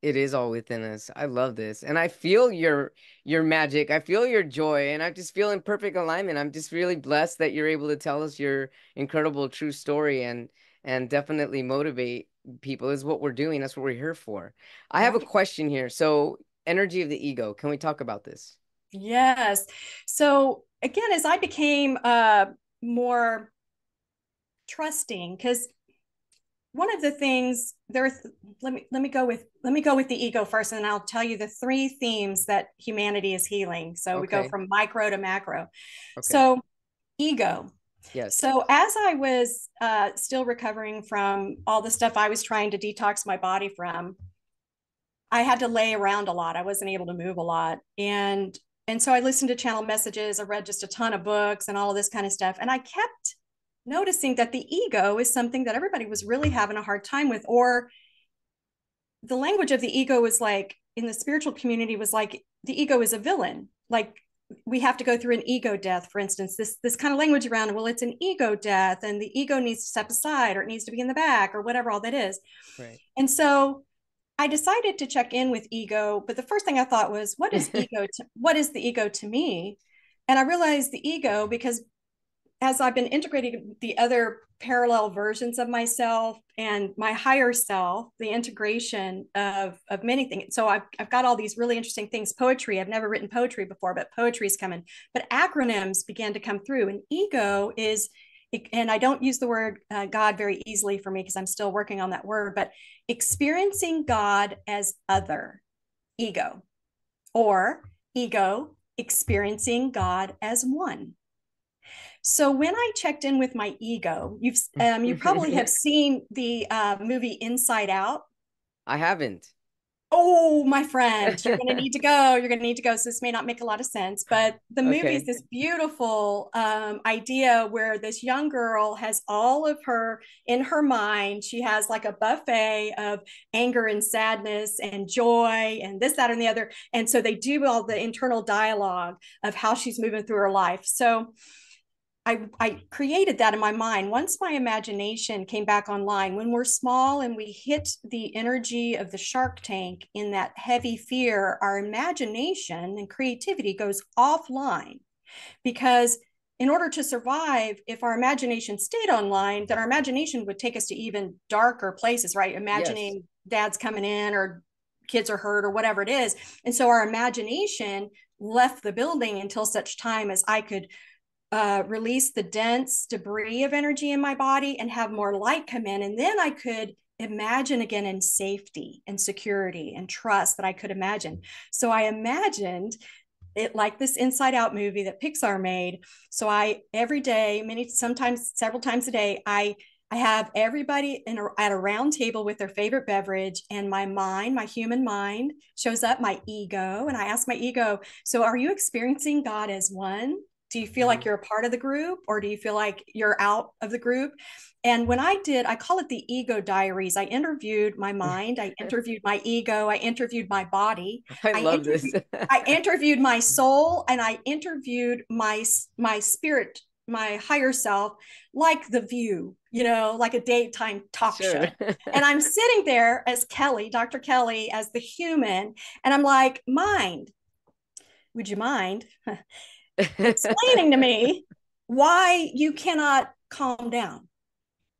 [SPEAKER 3] It is all within us. I love this. And I feel your your magic. I feel your joy and I just feel in perfect alignment. I'm just really blessed that you're able to tell us your incredible true story and and definitely motivate people is what we're doing. That's what we're here for. I have a question here. So, energy of the ego. Can we talk about this?
[SPEAKER 4] Yes. So again, as I became uh, more trusting, because one of the things there, let me let me go with let me go with the ego first, and I'll tell you the three themes that humanity is healing. So we go from micro to macro.
[SPEAKER 3] Okay.
[SPEAKER 4] So ego.
[SPEAKER 3] Yes.
[SPEAKER 4] So as I was uh, still recovering from all the stuff I was trying to detox my body from, I had to lay around a lot. I wasn't able to move a lot, and and so I listened to channel messages. I read just a ton of books and all of this kind of stuff, and I kept noticing that the ego is something that everybody was really having a hard time with, or the language of the ego was like in the spiritual community was like the ego is a villain, like we have to go through an ego death for instance this this kind of language around well it's an ego death and the ego needs to step aside or it needs to be in the back or whatever all that is
[SPEAKER 3] right.
[SPEAKER 4] and so i decided to check in with ego but the first thing i thought was what is <laughs> ego to, what is the ego to me and i realized the ego because as i've been integrating the other parallel versions of myself and my higher self the integration of of many things. So I've, I've got all these really interesting things. Poetry i've never written poetry before but poetry is coming. But acronyms began to come through and ego is and i don't use the word uh, god very easily for me because i'm still working on that word but experiencing god as other ego or ego experiencing god as one so when I checked in with my ego, you've um, you probably have <laughs> seen the uh, movie Inside Out.
[SPEAKER 3] I haven't.
[SPEAKER 4] oh my friend you're going <laughs> to need to go you're going to need to go so this may not make a lot of sense but the movie
[SPEAKER 3] Okay.
[SPEAKER 4] is this beautiful um, idea where this young girl has all of her in her mind she has like a buffet of anger and sadness and joy and this that and the other and so they do all the internal dialogue of how she's moving through her life so I, I created that in my mind. Once my imagination came back online, when we're small and we hit the energy of the shark tank in that heavy fear, our imagination and creativity goes offline because in order to survive, if our imagination stayed online, then our imagination would take us to even darker places, right? Imagining yes. dad's coming in or kids are hurt or whatever it is. And so our imagination left the building until such time as I could uh, release the dense debris of energy in my body and have more light come in. And then I could imagine again in safety and security and trust that I could imagine. So I imagined it like this inside out movie that Pixar made. So I every day, many sometimes several times a day, I I have everybody in a, at a round table with their favorite beverage, and my mind, my human mind, shows up, my ego, and I ask my ego, "So, are you experiencing God as one? Do you feel like
[SPEAKER 3] Mm-hmm.
[SPEAKER 4] you're a part of the group or do you feel like you're out of the group? And when I did, I call it the ego diaries. I interviewed my <laughs> mind, I interviewed my ego, I interviewed my body, <laughs>
[SPEAKER 3] I
[SPEAKER 4] I
[SPEAKER 3] love this. <laughs>
[SPEAKER 4] I interviewed my soul, and I interviewed my my spirit, my higher self, like the view, you know, like a daytime talk show. And I'm sitting there as Kelly, Dr. Kelly, as the human, and I'm like, mind, would you mind explaining to me why you cannot calm down.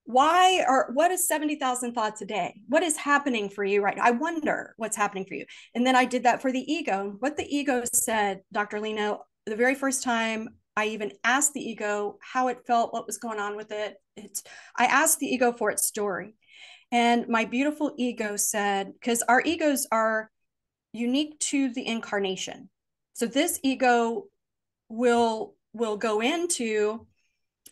[SPEAKER 4] Why are what is 70,000 thoughts a day? What is happening for you right now? I wonder what's happening for you. And then I did that for the ego. What the ego said, Dr. Lino, the very first time I even asked the ego how it felt, what was going on with it. It's I asked the ego for its story. And my beautiful ego said, because our egos are unique to the incarnation. So this ego will will go into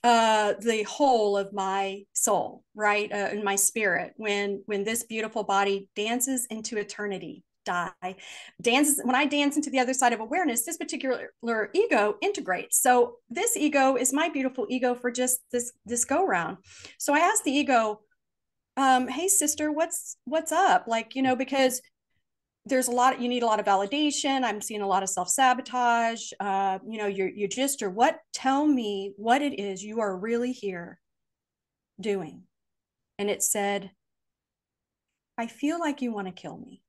[SPEAKER 4] uh the whole of my soul right? Uh, in my spirit. When when this beautiful body dances into eternity die. Dances when i dance into the other side of awareness this particular ego integrates. So this ego is my beautiful ego for just this this go round. So i asked the ego um hey sister what's what's up? Like you know because there's a lot you need a lot of validation. I'm seeing a lot of self-sabotage. Uh, you know you're you just or what tell me what it is you are really here doing. And it said i feel like you want to kill me.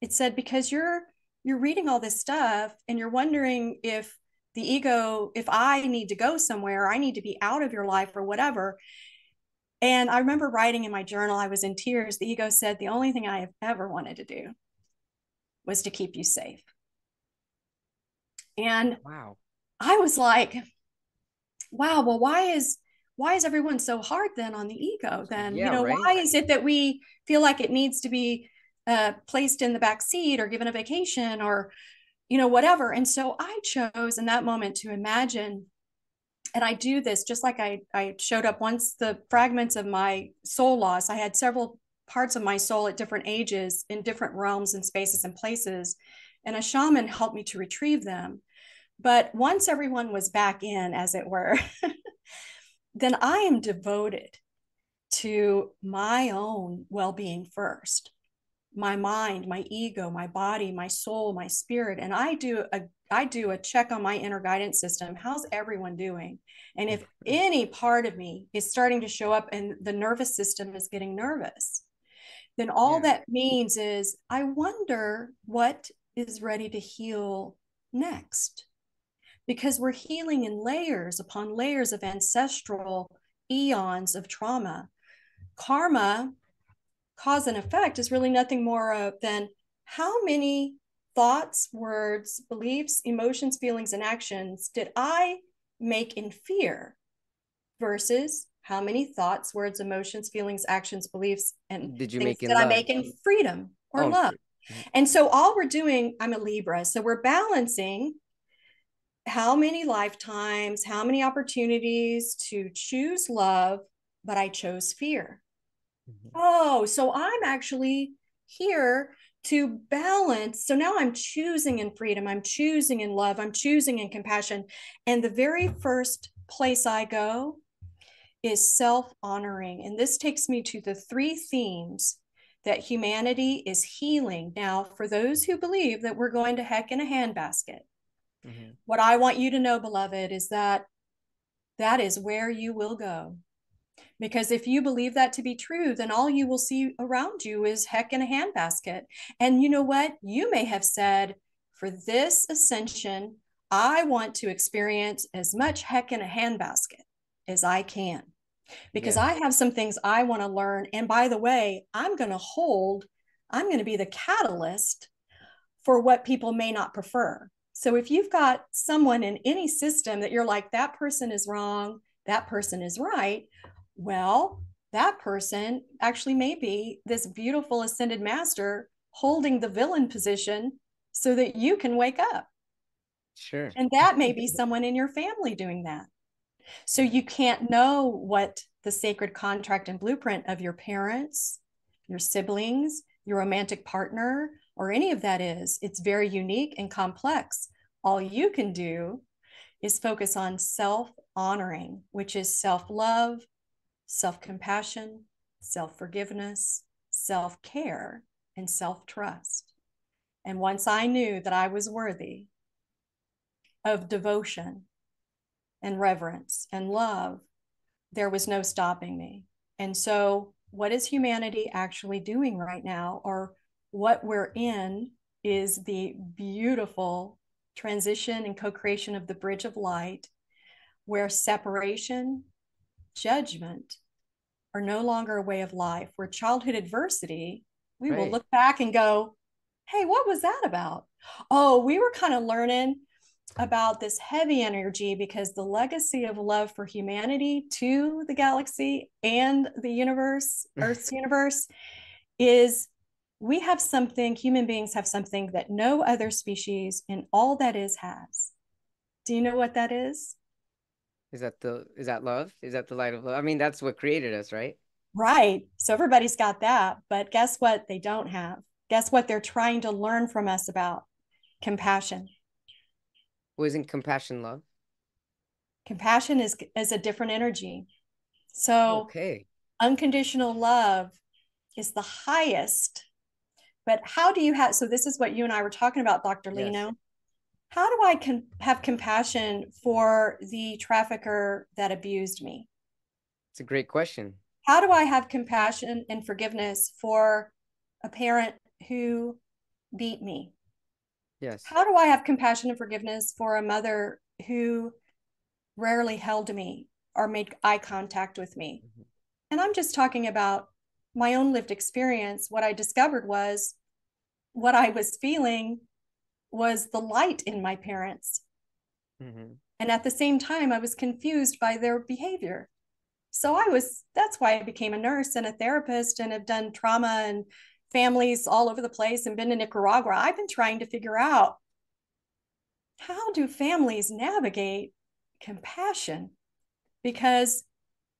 [SPEAKER 4] It said because you're you're reading all this stuff and you're wondering if the ego if i need to go somewhere i need to be out of your life or whatever and I remember writing in my journal, I was in tears. The ego said, The only thing I have ever wanted to do was to keep you safe. And
[SPEAKER 3] wow.
[SPEAKER 4] I was like, wow, well, why is why is everyone so hard then on the ego then
[SPEAKER 3] Yeah,
[SPEAKER 4] you know
[SPEAKER 3] right.
[SPEAKER 4] why is it that we feel like it needs to be uh, placed in the back seat or given a vacation or you know whatever and so i chose in that moment to imagine and I do this just like I, I showed up once the fragments of my soul loss. I had several parts of my soul at different ages in different realms and spaces and places. And a shaman helped me to retrieve them. But once everyone was back in, as it were, <laughs> then I am devoted to my own well being first my mind my ego my body my soul my spirit and i do a i do a check on my inner guidance system. How's everyone doing? And if any part of me is starting to show up and the nervous system is getting nervous then all
[SPEAKER 3] Yeah.
[SPEAKER 4] that means is i wonder what is ready to heal next. Because we're healing in layers upon layers of ancestral eons of trauma. Karma cause and effect is really nothing more uh, than how many thoughts, words, beliefs, emotions, feelings, and actions did I make in fear versus how many thoughts, words, emotions, feelings, actions, beliefs, and
[SPEAKER 3] Did you make in
[SPEAKER 4] did I make in freedom or
[SPEAKER 3] Oh,
[SPEAKER 4] love?
[SPEAKER 3] mhm.
[SPEAKER 4] And so all we're doing, I'm a Libra, so we're balancing how many lifetimes, how many opportunities to choose love, but I chose fear
[SPEAKER 3] Mhm.
[SPEAKER 4] oh, so I'm actually here to balance. So now I'm choosing in freedom, I'm choosing in love, I'm choosing in compassion. And the very first place I go is self honoring. And this takes me to the three themes that humanity is healing. Now, for those who believe that we're going to heck in a handbasket, mm-hmm. what I want you to know, beloved, is that that is where you will go. Because if you believe that to be true, then all you will see around you is heck in a handbasket. And you know what? You may have said, for this ascension, I want to experience as much heck in a handbasket as I can because yeah. I have some things I want to learn. And by the way, I'm going to hold, I'm going to be the catalyst for what people may not prefer. So if you've got someone in any system that you're like, that person is wrong, that person is right, well, that person actually may be this beautiful ascended master holding the villain position so that you can wake up.
[SPEAKER 3] Sure.
[SPEAKER 4] And that may be someone in your family doing that. So you can't know what the sacred contract and blueprint of your parents, your siblings, your romantic partner, or any of that is. It's very unique and complex. All you can do is focus on self honoring, which is self love, self compassion, self forgiveness, self care, and self trust. And once I knew that I was worthy of devotion and reverence and love, there was no stopping me. And so, what is humanity actually doing right now, or what we're in, is the beautiful transition and co creation of the bridge of light, where separation, judgment are no longer a way of life, where childhood adversity, we right. will look back and go, hey, what was that about? Oh, we were kind of learning about this heavy energy because the legacy of love for humanity to the galaxy and the universe, <laughs> Earth's universe, is we have something, human beings have something that no other species in all that is has. Do you know what that is?
[SPEAKER 3] Is that the is that love? Is that the light of love? I mean, that's what created us, right?
[SPEAKER 4] Right. So everybody's got that, but guess what they don't have? Guess what they're trying to learn from us about? Compassion
[SPEAKER 3] wasn't compassion love?
[SPEAKER 4] Compassion is is a different energy. So
[SPEAKER 3] okay.
[SPEAKER 4] unconditional love is the highest. But how do you have so this is what you and I were talking about, Dr. Yes. Lino. How do I can have compassion for the trafficker that abused me?
[SPEAKER 3] It's a great question.
[SPEAKER 4] How do I have compassion and forgiveness for a parent who beat me?
[SPEAKER 3] Yes.
[SPEAKER 4] How do I have compassion and forgiveness for a mother who rarely held me or made eye contact with me? Mm-hmm. And I'm just talking about my own lived experience. What I discovered was what I was feeling was the light in my parents. Mm-hmm. And at the same time, I was confused by their behavior. So I was, that's why I became a nurse and a therapist and have done trauma and families all over the place and been to Nicaragua, I've been trying to figure out how do families navigate compassion? Because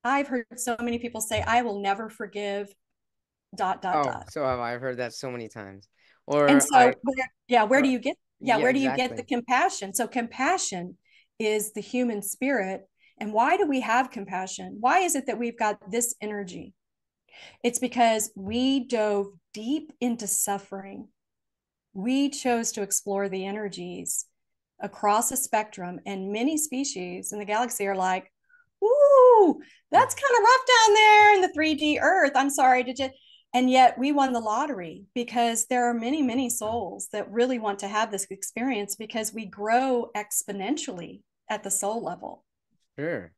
[SPEAKER 4] I've heard so many people say, I will never forgive dot dot
[SPEAKER 3] oh,
[SPEAKER 4] dot.
[SPEAKER 3] So have I I've heard that so many times. Or
[SPEAKER 4] and so I, where, yeah, where do you get yeah, yeah where do exactly. you get the compassion? So compassion is the human spirit. And why do we have compassion? Why is it that we've got this energy? It's because we dove deep into suffering. We chose to explore the energies across a spectrum, and many species in the galaxy are like, Ooh, that's mm. kind of rough down there in the 3D Earth. I'm sorry, did you? And yet we won the lottery because there are many, many souls that really want to have this experience because we grow exponentially at the soul level.
[SPEAKER 3] Sure.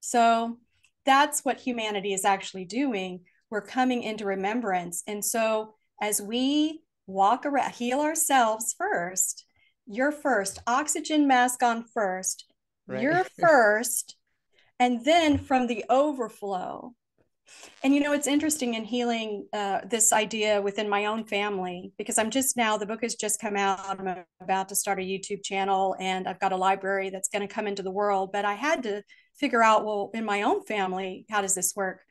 [SPEAKER 4] So that's what humanity is actually doing we're coming into remembrance. And so as we walk around, heal ourselves first, you're first, oxygen mask on first, right. you're <laughs> first, and then from the overflow. And you know, it's interesting in healing uh, this idea within my own family because I'm just now, the book has just come out. I'm about to start a YouTube channel and I've got a library that's going to come into the world. But I had to figure out, well, in my own family, how does this work?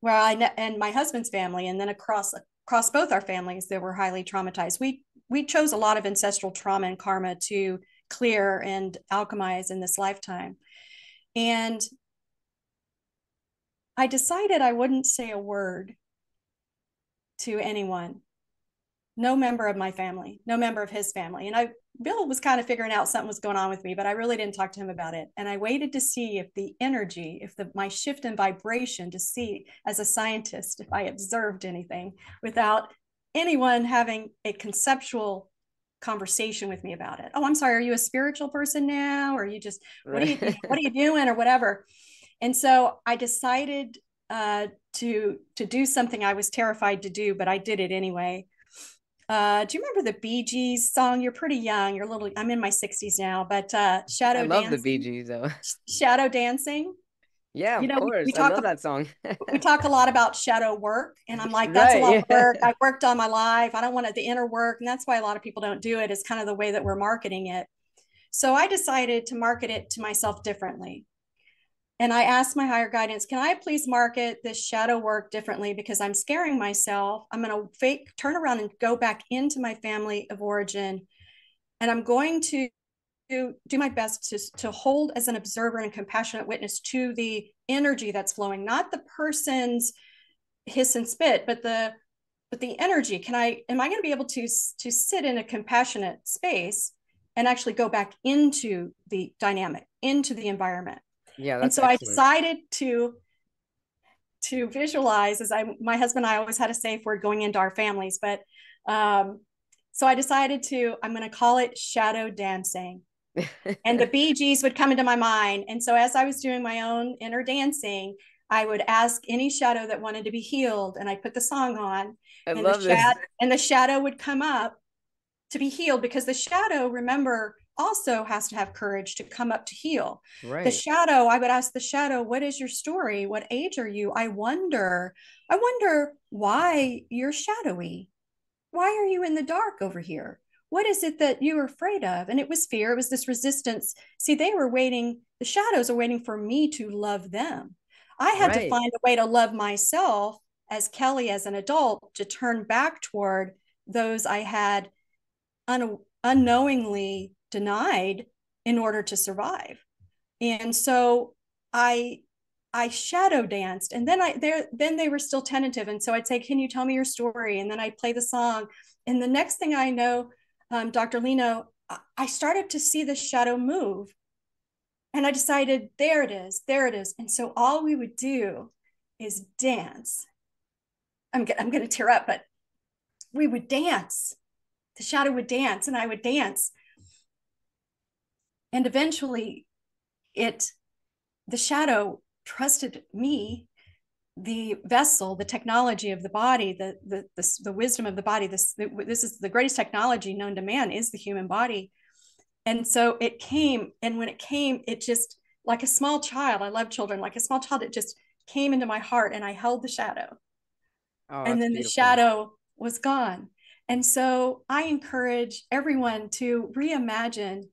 [SPEAKER 4] where I and my husband's family, and then across across both our families that were highly traumatized. We we chose a lot of ancestral trauma and karma to clear and alchemize in this lifetime. And I decided I wouldn't say a word to anyone. No member of my family, no member of his family. And I Bill was kind of figuring out something was going on with me, but I really didn't talk to him about it. And I waited to see if the energy, if the my shift in vibration to see as a scientist, if I observed anything without anyone having a conceptual conversation with me about it. Oh, I'm sorry, are you a spiritual person now? Or are you just what are you what are you doing or whatever? And so I decided uh, to to do something I was terrified to do, but I did it anyway. Uh, do you remember the Bee Gees song? You're pretty young. You're a little. I'm in my 60s now, but uh, Shadow. I
[SPEAKER 3] love
[SPEAKER 4] dancing,
[SPEAKER 3] the Bee Gees though.
[SPEAKER 4] Shadow dancing.
[SPEAKER 3] Yeah, you know, of course. We, we talk, I love that song.
[SPEAKER 4] we talk a lot about shadow work, and I'm like, that's right, a lot yeah. of work. I worked on my life. I don't want it, the inner work, and that's why a lot of people don't do it. Is kind of the way that we're marketing it. So I decided to market it to myself differently. And I asked my higher guidance, can I please market this shadow work differently because I'm scaring myself. I'm going to fake turn around and go back into my family of origin. And I'm going to do, my best to, to hold as an observer and compassionate witness to the energy that's flowing, not the person's hiss and spit, but the but the energy. Can I am I going to be able to to sit in a compassionate space and actually go back into the dynamic, into the environment?
[SPEAKER 3] Yeah.
[SPEAKER 4] and so excellent. I decided to to visualize as I my husband and I always had a safe word going into our families, but um, so I decided to I'm going to call it shadow dancing. <laughs> and the Bee Gees would come into my mind. And so as I was doing my own inner dancing, I would ask any shadow that wanted to be healed, and I'd put the song on.
[SPEAKER 3] I
[SPEAKER 4] and
[SPEAKER 3] love
[SPEAKER 4] the
[SPEAKER 3] this.
[SPEAKER 4] and the shadow would come up to be healed because the shadow, remember, also has to have courage to come up to heal.
[SPEAKER 3] Right.
[SPEAKER 4] The shadow, I would ask the shadow, what is your story? What age are you? I wonder, I wonder why you're shadowy. Why are you in the dark over here? What is it that you are afraid of? And it was fear, it was this resistance. See, they were waiting, the shadows are waiting for me to love them. I had right. to find a way to love myself as Kelly, as an adult, to turn back toward those I had un- unknowingly denied in order to survive. And so I I shadow danced and then I there then they were still tentative. And so I'd say, Can you tell me your story? And then I'd play the song. And the next thing I know, um, Dr. Lino, I started to see the shadow move. And I decided, there it is, there it is. And so all we would do is dance. I'm, I'm going to tear up, but we would dance. The shadow would dance and I would dance and eventually it the shadow trusted me the vessel the technology of the body the the the, the wisdom of the body this this is the greatest technology known to man is the human body. And so it came and when it came it just like a small child i love children like a small child it just came into my heart and i held the shadow.
[SPEAKER 3] Oh,
[SPEAKER 4] and then
[SPEAKER 3] beautiful.
[SPEAKER 4] the shadow was gone. And so i encourage everyone to reimagine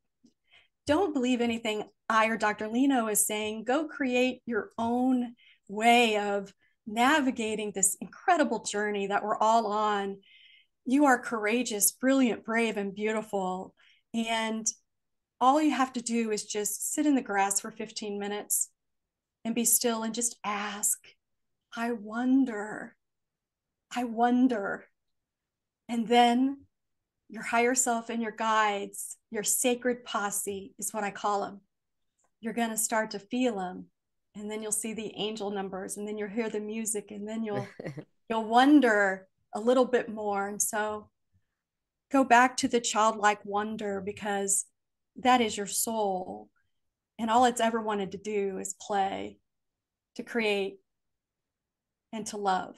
[SPEAKER 4] don't believe anything I or Dr. Lino is saying. Go create your own way of navigating this incredible journey that we're all on. You are courageous, brilliant, brave, and beautiful. And all you have to do is just sit in the grass for 15 minutes and be still and just ask, I wonder, I wonder. And then your higher self and your guides, your sacred posse is what I call them. You're going to start to feel them and then you'll see the angel numbers and then you'll hear the music and then you'll <laughs> you'll wonder a little bit more and so go back to the childlike wonder because that is your soul and all it's ever wanted to do is play to create and to love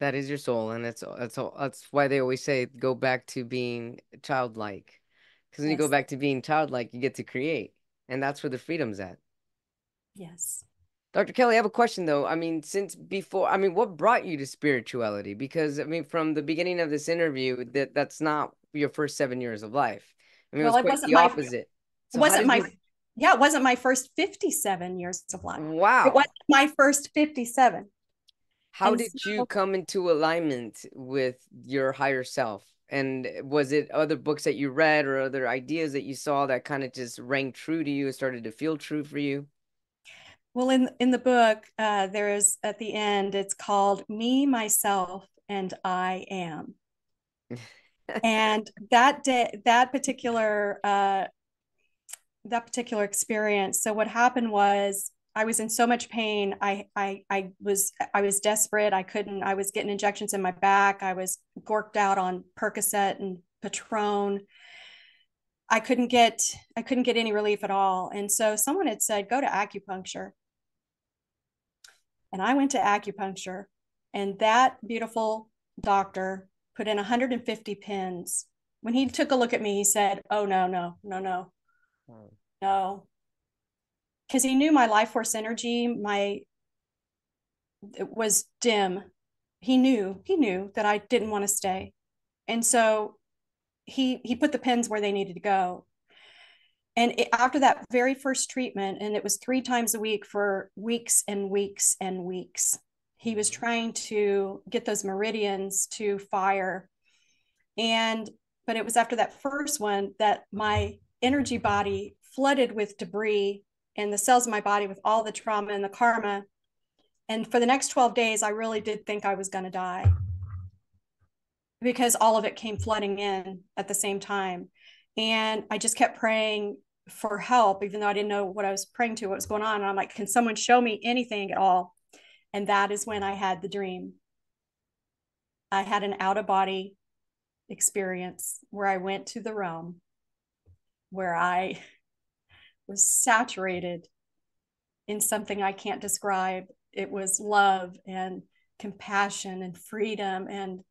[SPEAKER 3] that is your soul and that's that's all that's why they always say go back to being childlike. Because when yes. you go back to being childlike you get to create and that's where the freedom's at.
[SPEAKER 4] Yes.
[SPEAKER 3] Dr kelly i have a question though. I mean since before i mean what brought you to spirituality? Because i mean from the beginning of this interview that that's not your first seven years of life. I mean well, it was quite the my, opposite.
[SPEAKER 4] so wasn't my you... yeah it wasn't my first 57 years of life.
[SPEAKER 3] Wow.
[SPEAKER 4] it wasn't my first 57
[SPEAKER 3] How
[SPEAKER 4] And
[SPEAKER 3] did
[SPEAKER 4] so-
[SPEAKER 3] you come into alignment with your higher self? And was it other books that you read or other ideas that you saw that kind of just rang true to you and started to feel true for you?
[SPEAKER 4] Well, in in the book, uh, there is at the end. It's called "Me, Myself, and I Am," and <laughs> that day, that particular uh, that particular experience. So what happened was, I was in so much pain. I I I was I was desperate. I couldn't. I was getting injections in my back. I was gorked out on Percocet and Patron. I couldn't get I couldn't get any relief at all. And so someone had said, go to acupuncture. And I went to acupuncture, and that beautiful doctor put in 150 pins. When he took a look at me, he said, Oh, no, no, no, no, hmm. no. Because he knew my life force energy, my it was dim. He knew, he knew that I didn't want to stay. And so he he put the pins where they needed to go and it, after that very first treatment and it was three times a week for weeks and weeks and weeks he was mm-hmm. trying to get those meridians to fire and but it was after that first one that my energy body flooded with debris and the cells in my body with all the trauma and the karma and for the next 12 days i really did think i was going to die because all of it came flooding in at the same time. And I just kept praying for help, even though I didn't know what I was praying to, what was going on. And I'm like, can someone show me anything at all? And that is when I had the dream. I had an out of body experience where I went to the realm where I was saturated in something I can't describe. It was love and compassion and freedom and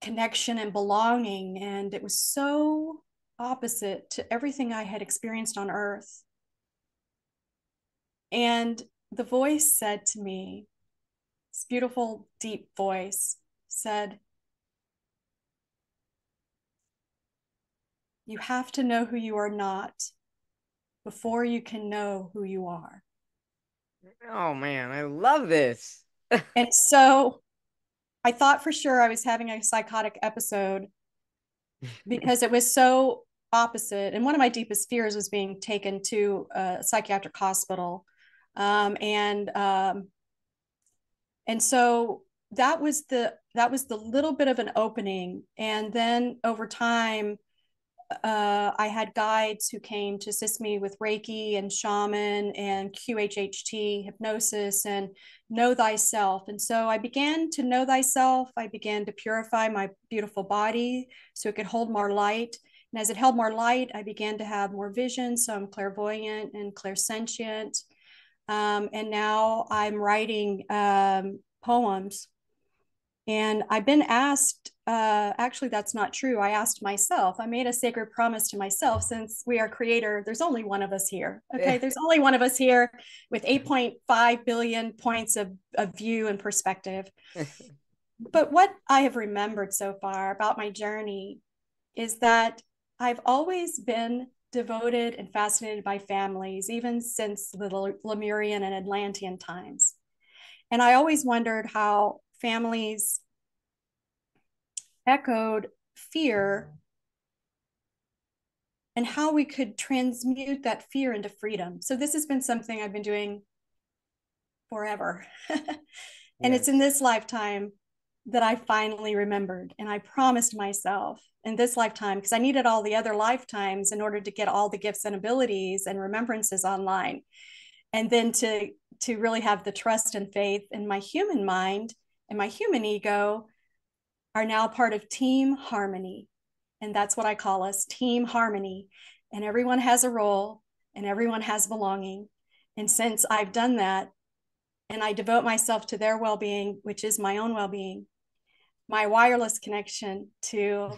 [SPEAKER 4] connection and belonging. And it was so opposite to everything I had experienced on earth. And the voice said to me, this beautiful, deep voice said, You have to know who you are not before you can know who you are.
[SPEAKER 3] Oh man, I love this. <laughs>
[SPEAKER 4] And so I thought for sure I was having a psychotic episode because it was so opposite. And one of my deepest fears was being taken to a psychiatric hospital. Um, and um, and so that was the that was the little bit of an opening. And then over time, uh, I had guides who came to assist me with Reiki and shaman and QHHT hypnosis and know thyself. And so I began to know thyself. I began to purify my beautiful body so it could hold more light. And as it held more light, I began to have more vision. So I'm clairvoyant and clairsentient. Um, and now I'm writing um, poems. And I've been asked, uh, actually, that's not true. I asked myself, I made a sacred promise to myself since we are creator, there's only one of us here. Okay. there's only one of us here with 8.5 billion points of, of view and perspective. <laughs> but what I have remembered so far about my journey is that I've always been devoted and fascinated by families, even since the Lemurian and Atlantean times. And I always wondered how families echoed fear and how we could transmute that fear into freedom. So this has been something I've been doing forever. <laughs> and yes. it's in this lifetime that I finally remembered. And I promised myself in this lifetime, because I needed all the other lifetimes in order to get all the gifts and abilities and remembrances online. And then to, to really have the trust and faith in my human mind and my human ego are now part of team harmony. And that's what I call us team harmony. And everyone has a role and everyone has belonging. And since I've done that, and I devote myself to their well being, which is my own well being, my wireless connection to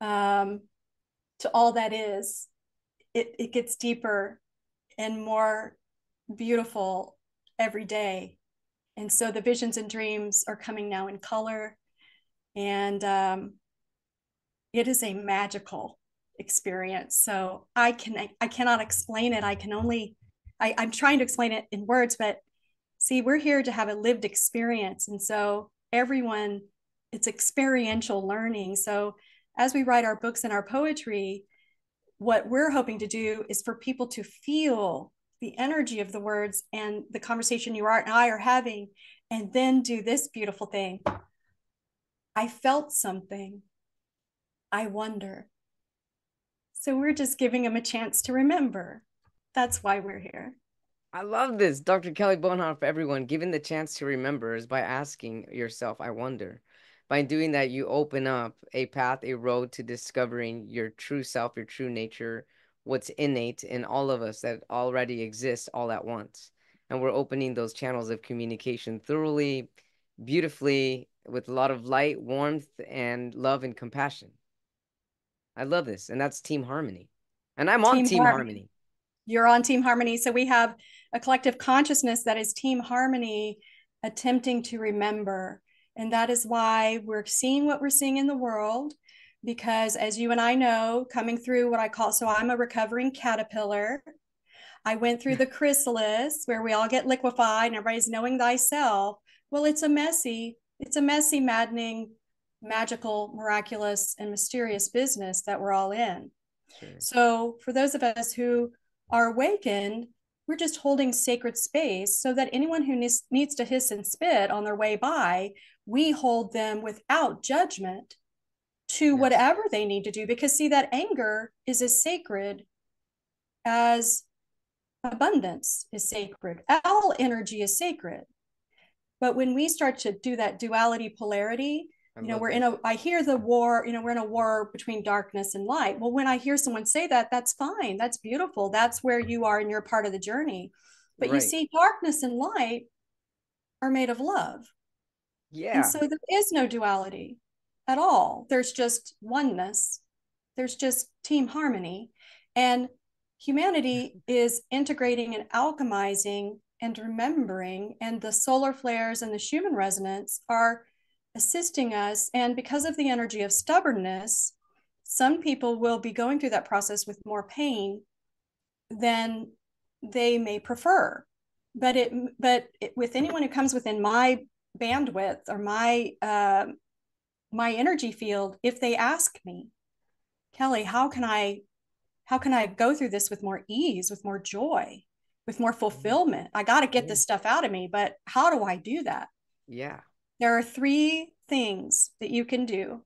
[SPEAKER 4] um, to all that is, it, it gets deeper and more beautiful every day. And so the visions and dreams are coming now in color. And um, it is a magical experience. So I can I cannot explain it. I can only I, I'm trying to explain it in words, but See, we're here to have a lived experience. And so everyone, it's experiential learning. So as we write our books and our poetry, what we're hoping to do is for people to feel the energy of the words and the conversation you are and I are having, and then do this beautiful thing. I felt something. I wonder. So we're just giving them a chance to remember. That's why we're here.
[SPEAKER 3] I love this. Dr. Kelly Bohnhoff, everyone, given the chance to remember is by asking yourself, I wonder. By doing that, you open up a path, a road to discovering your true self, your true nature, what's innate in all of us that already exists all at once. And we're opening those channels of communication thoroughly, beautifully, with a lot of light, warmth, and love and compassion. I love this. And that's Team Harmony. And I'm on Team, team Harmony. Harmony.
[SPEAKER 4] You're on Team Harmony. So we have a collective consciousness that is Team Harmony attempting to remember. And that is why we're seeing what we're seeing in the world. Because as you and I know, coming through what I call, so I'm a recovering caterpillar. I went through the <laughs> chrysalis where we all get liquefied and everybody's knowing thyself. Well, it's a messy, it's a messy, maddening, magical, miraculous, and mysterious business that we're all in. Sure. So, for those of us who are awakened, we're just holding sacred space so that anyone who needs, needs to hiss and spit on their way by, we hold them without judgment to yes. whatever they need to do. Because, see, that anger is as sacred as abundance is sacred, all energy is sacred. But when we start to do that duality polarity, you know, we're in a, I hear the war, you know, we're in a war between darkness and light. Well, when I hear someone say that, that's fine. That's beautiful. That's where you are and you're part of the journey. But right. you see, darkness and light are made of love.
[SPEAKER 3] Yeah.
[SPEAKER 4] And so there is no duality at all. There's just oneness. There's just team harmony. And humanity is integrating and alchemizing and remembering. And the solar flares and the Schumann resonance are assisting us. And because of the energy of stubbornness, some people will be going through that process with more pain than they may prefer. But it, but it, with anyone who comes within my bandwidth or my uh, my energy field, if they ask me, Kelly, how can I, how can I go through this with more ease, with more joy, with more fulfillment? I got to get this mm. stuff out of me, but how do I do that?
[SPEAKER 3] Yeah
[SPEAKER 4] there are three things that you can do.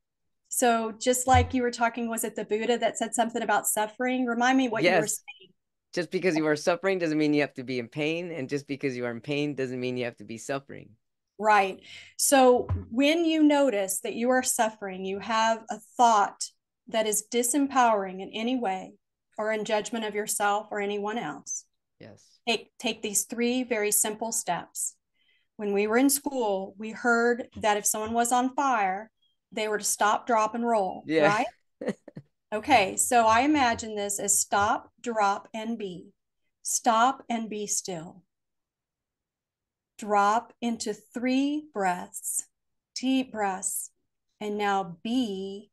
[SPEAKER 4] So just like you were talking, was it the Buddha that said something about suffering? Remind me what yes. you were saying.
[SPEAKER 3] Just because you are suffering doesn't mean you have to be in pain. And just because you are in pain doesn't mean you have to be suffering.
[SPEAKER 4] Right. So when you notice that you are suffering, you have a thought that is disempowering in any way or in judgment of yourself or anyone else.
[SPEAKER 3] Yes.
[SPEAKER 4] Take, take these three very simple steps when we were in school, we heard that if someone was on fire, they were to stop, drop, and roll. Yeah. Right? <laughs> okay. So I imagine this as stop, drop, and be. Stop and be still. Drop into three breaths, deep breaths, and now be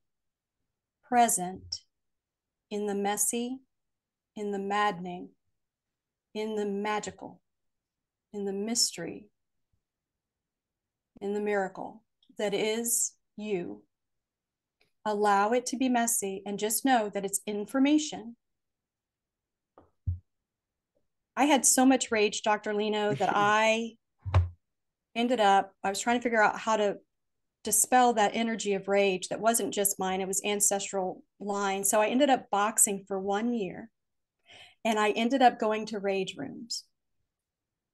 [SPEAKER 4] present in the messy, in the maddening, in the magical, in the mystery, in the miracle that is you. Allow it to be messy and just know that it's information. I had so much rage, Dr. Lino, that I ended up, I was trying to figure out how to dispel that energy of rage that wasn't just mine, it was ancestral line. So I ended up boxing for one year and I ended up going to rage rooms.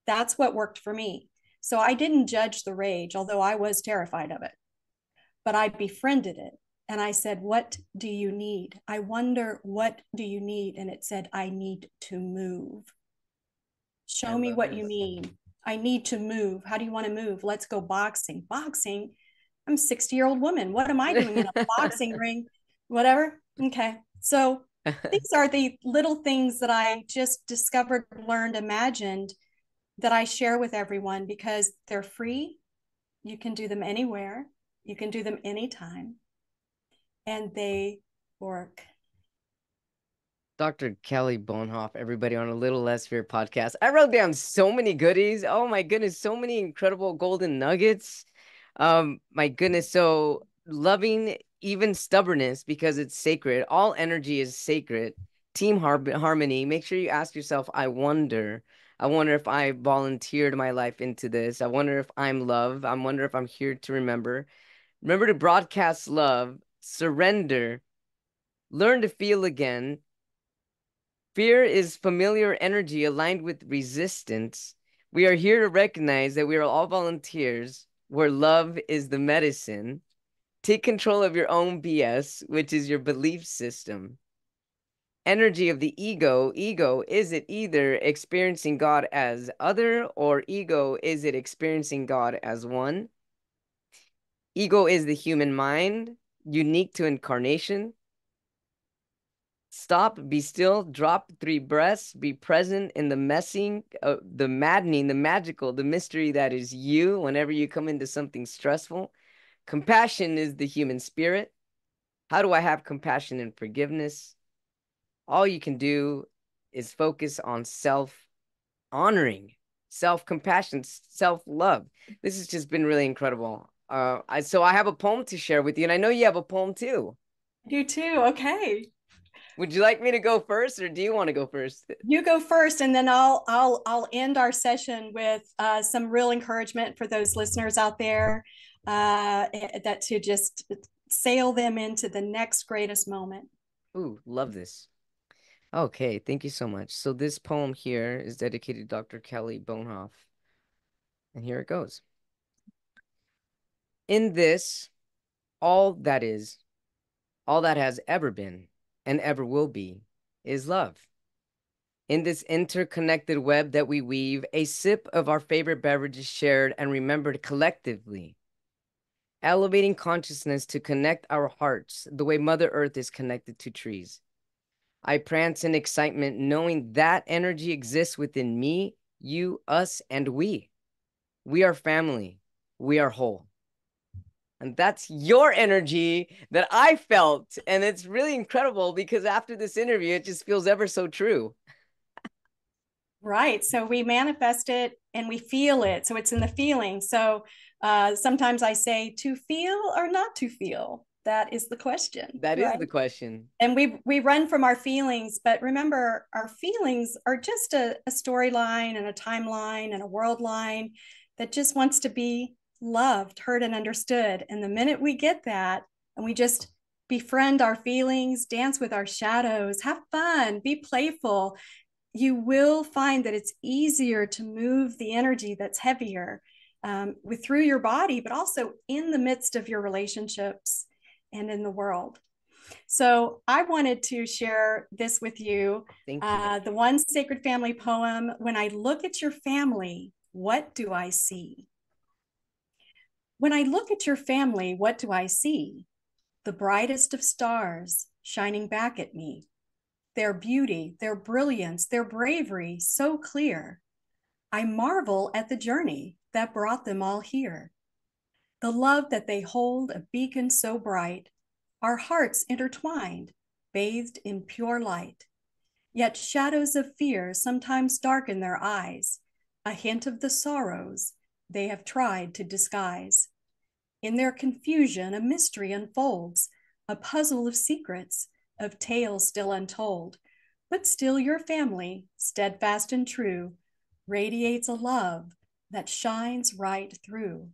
[SPEAKER 4] That's what worked for me. So I didn't judge the rage, although I was terrified of it. But I befriended it. And I said, What do you need? I wonder, what do you need? And it said, I need to move. Show me what this. you need. I need to move. How do you want to move? Let's go boxing. Boxing? I'm a 60 year old woman. What am I doing in a <laughs> boxing ring? Whatever. Okay. So <laughs> these are the little things that I just discovered, learned, imagined that I share with everyone because they're free. You can do them anywhere, you can do them anytime, and they work.
[SPEAKER 3] Dr. Kelly Bohnhoff, everybody on a Little Less Fear podcast. I wrote down so many goodies. Oh my goodness, so many incredible golden nuggets. Um, my goodness, so loving even stubbornness because it's sacred. All energy is sacred. Team har- harmony. Make sure you ask yourself, I wonder. I wonder if I volunteered my life into this. I wonder if I'm love. I wonder if I'm here to remember. Remember to broadcast love, surrender, learn to feel again, Fear is familiar energy aligned with resistance. We are here to recognize that we are all volunteers where love is the medicine. Take control of your own BS, which is your belief system. Energy of the ego. Ego, is it either experiencing God as other or ego, is it experiencing God as one? Ego is the human mind, unique to incarnation. Stop, be still, drop three breaths, be present in the messing, uh, the maddening, the magical, the mystery that is you whenever you come into something stressful. Compassion is the human spirit. How do I have compassion and forgiveness? All you can do is focus on self honoring, self compassion, self love. This has just been really incredible. Uh, I, so I have a poem to share with you, and I know you have a poem too.
[SPEAKER 4] You too. Okay.
[SPEAKER 3] Would you like me to go first, or do you want to go first?
[SPEAKER 4] You go first, and then I'll I'll I'll end our session with uh, some real encouragement for those listeners out there uh, eh, that to just sail them into the next greatest moment.
[SPEAKER 3] Ooh, love this. Okay, thank you so much. So this poem here is dedicated to Dr. Kelly Bohnhoff. and here it goes. In this, all that is, all that has ever been and ever will be is love. In this interconnected web that we weave, a sip of our favorite beverage is shared and remembered collectively. Elevating consciousness to connect our hearts the way Mother Earth is connected to trees. I prance in excitement knowing that energy exists within me, you, us, and we. We are family. We are whole. And that's your energy that I felt. And it's really incredible because after this interview, it just feels ever so true.
[SPEAKER 4] Right. So we manifest it and we feel it. So it's in the feeling. So uh, sometimes I say to feel or not to feel. That is the question.
[SPEAKER 3] That right? is the question.
[SPEAKER 4] And we we run from our feelings, but remember, our feelings are just a, a storyline and a timeline and a world line that just wants to be loved, heard, and understood. And the minute we get that and we just befriend our feelings, dance with our shadows, have fun, be playful, you will find that it's easier to move the energy that's heavier um, with through your body, but also in the midst of your relationships and in the world. So I wanted to share this with you.
[SPEAKER 3] Thank you.
[SPEAKER 4] Uh, the one sacred family poem. When I look at your family, what do I see? When I look at your family, what do I see? The brightest of stars shining back at me. Their beauty, their brilliance, their bravery so clear. I marvel at the journey that brought them all here. The love that they hold, a beacon so bright, our hearts intertwined, bathed in pure light. Yet shadows of fear sometimes darken their eyes, a hint of the sorrows they have tried to disguise. In their confusion, a mystery unfolds, a puzzle of secrets, of tales still untold. But still, your family, steadfast and true, radiates a love that shines right through.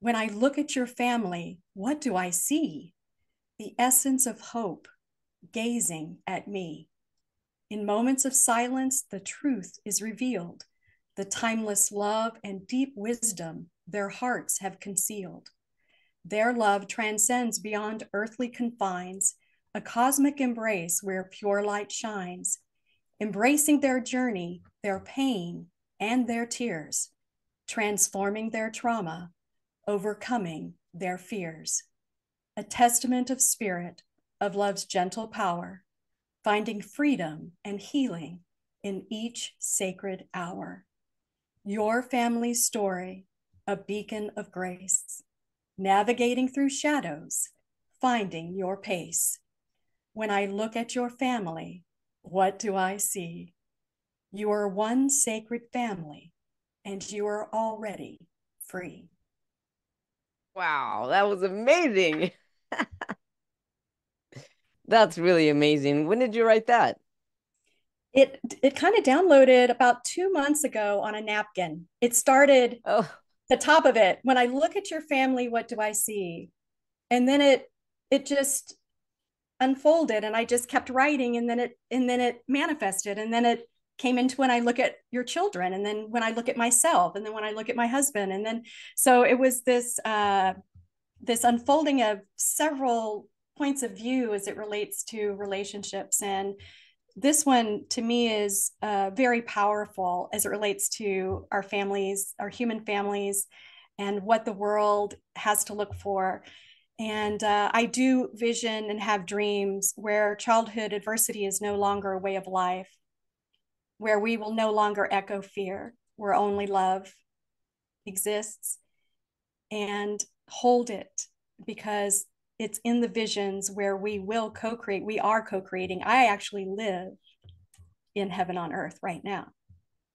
[SPEAKER 4] When I look at your family, what do I see? The essence of hope gazing at me. In moments of silence, the truth is revealed the timeless love and deep wisdom their hearts have concealed. Their love transcends beyond earthly confines, a cosmic embrace where pure light shines, embracing their journey, their pain, and their tears, transforming their trauma, overcoming their fears. A testament of spirit, of love's gentle power, finding freedom and healing in each sacred hour your family's story, a beacon of grace, navigating through shadows, finding your pace. When I look at your family, What do I see? You are one sacred family, and you are already free.
[SPEAKER 3] Wow, that was amazing. <laughs> That's really amazing. When did you write that?
[SPEAKER 4] It it kind of downloaded about two months ago on a napkin. It started
[SPEAKER 3] Oh,
[SPEAKER 4] the top of it. When I look at your family, what do I see? And then it it just unfolded and I just kept writing and then it and then it manifested and then it came into when I look at your children and then when I look at myself and then when I look at my husband. And then so it was this uh this unfolding of several points of view as it relates to relationships. And this one to me is uh, very powerful as it relates to our families our human families and what the world has to look for. And uh, I do vision and have dreams where childhood adversity is no longer a way of life, where we will no longer echo fear, where only love exists and hold it because it's in the visions where we will co create. We are co creating. I actually live in heaven on earth right now.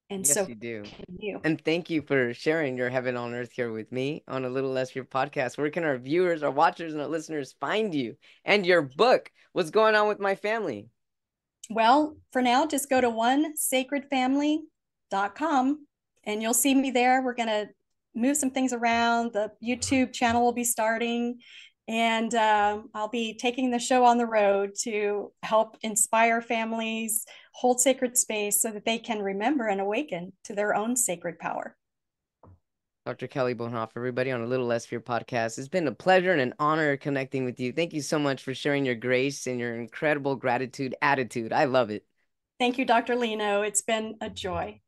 [SPEAKER 4] And
[SPEAKER 3] yes,
[SPEAKER 4] so
[SPEAKER 3] you do.
[SPEAKER 4] you.
[SPEAKER 3] And thank you for sharing your heaven on earth here with me on a little less fear podcast. Where can our viewers, our watchers, and our listeners find you and your book? What's going on with my family?
[SPEAKER 4] Well, for now, just go to onesacredfamily.com and you'll see me there. We're going to move some things around. The YouTube channel will be starting, and um, I'll be taking the show on the road to help inspire families, hold sacred space so that they can remember and awaken to their own sacred power.
[SPEAKER 3] Dr. Kelly Bohnhoff, everybody on a Little Less Fear podcast. It's been a pleasure and an honor connecting with you. Thank you so much for sharing your grace and your incredible gratitude attitude. I love it.
[SPEAKER 4] Thank you, Dr. Lino. It's been a joy.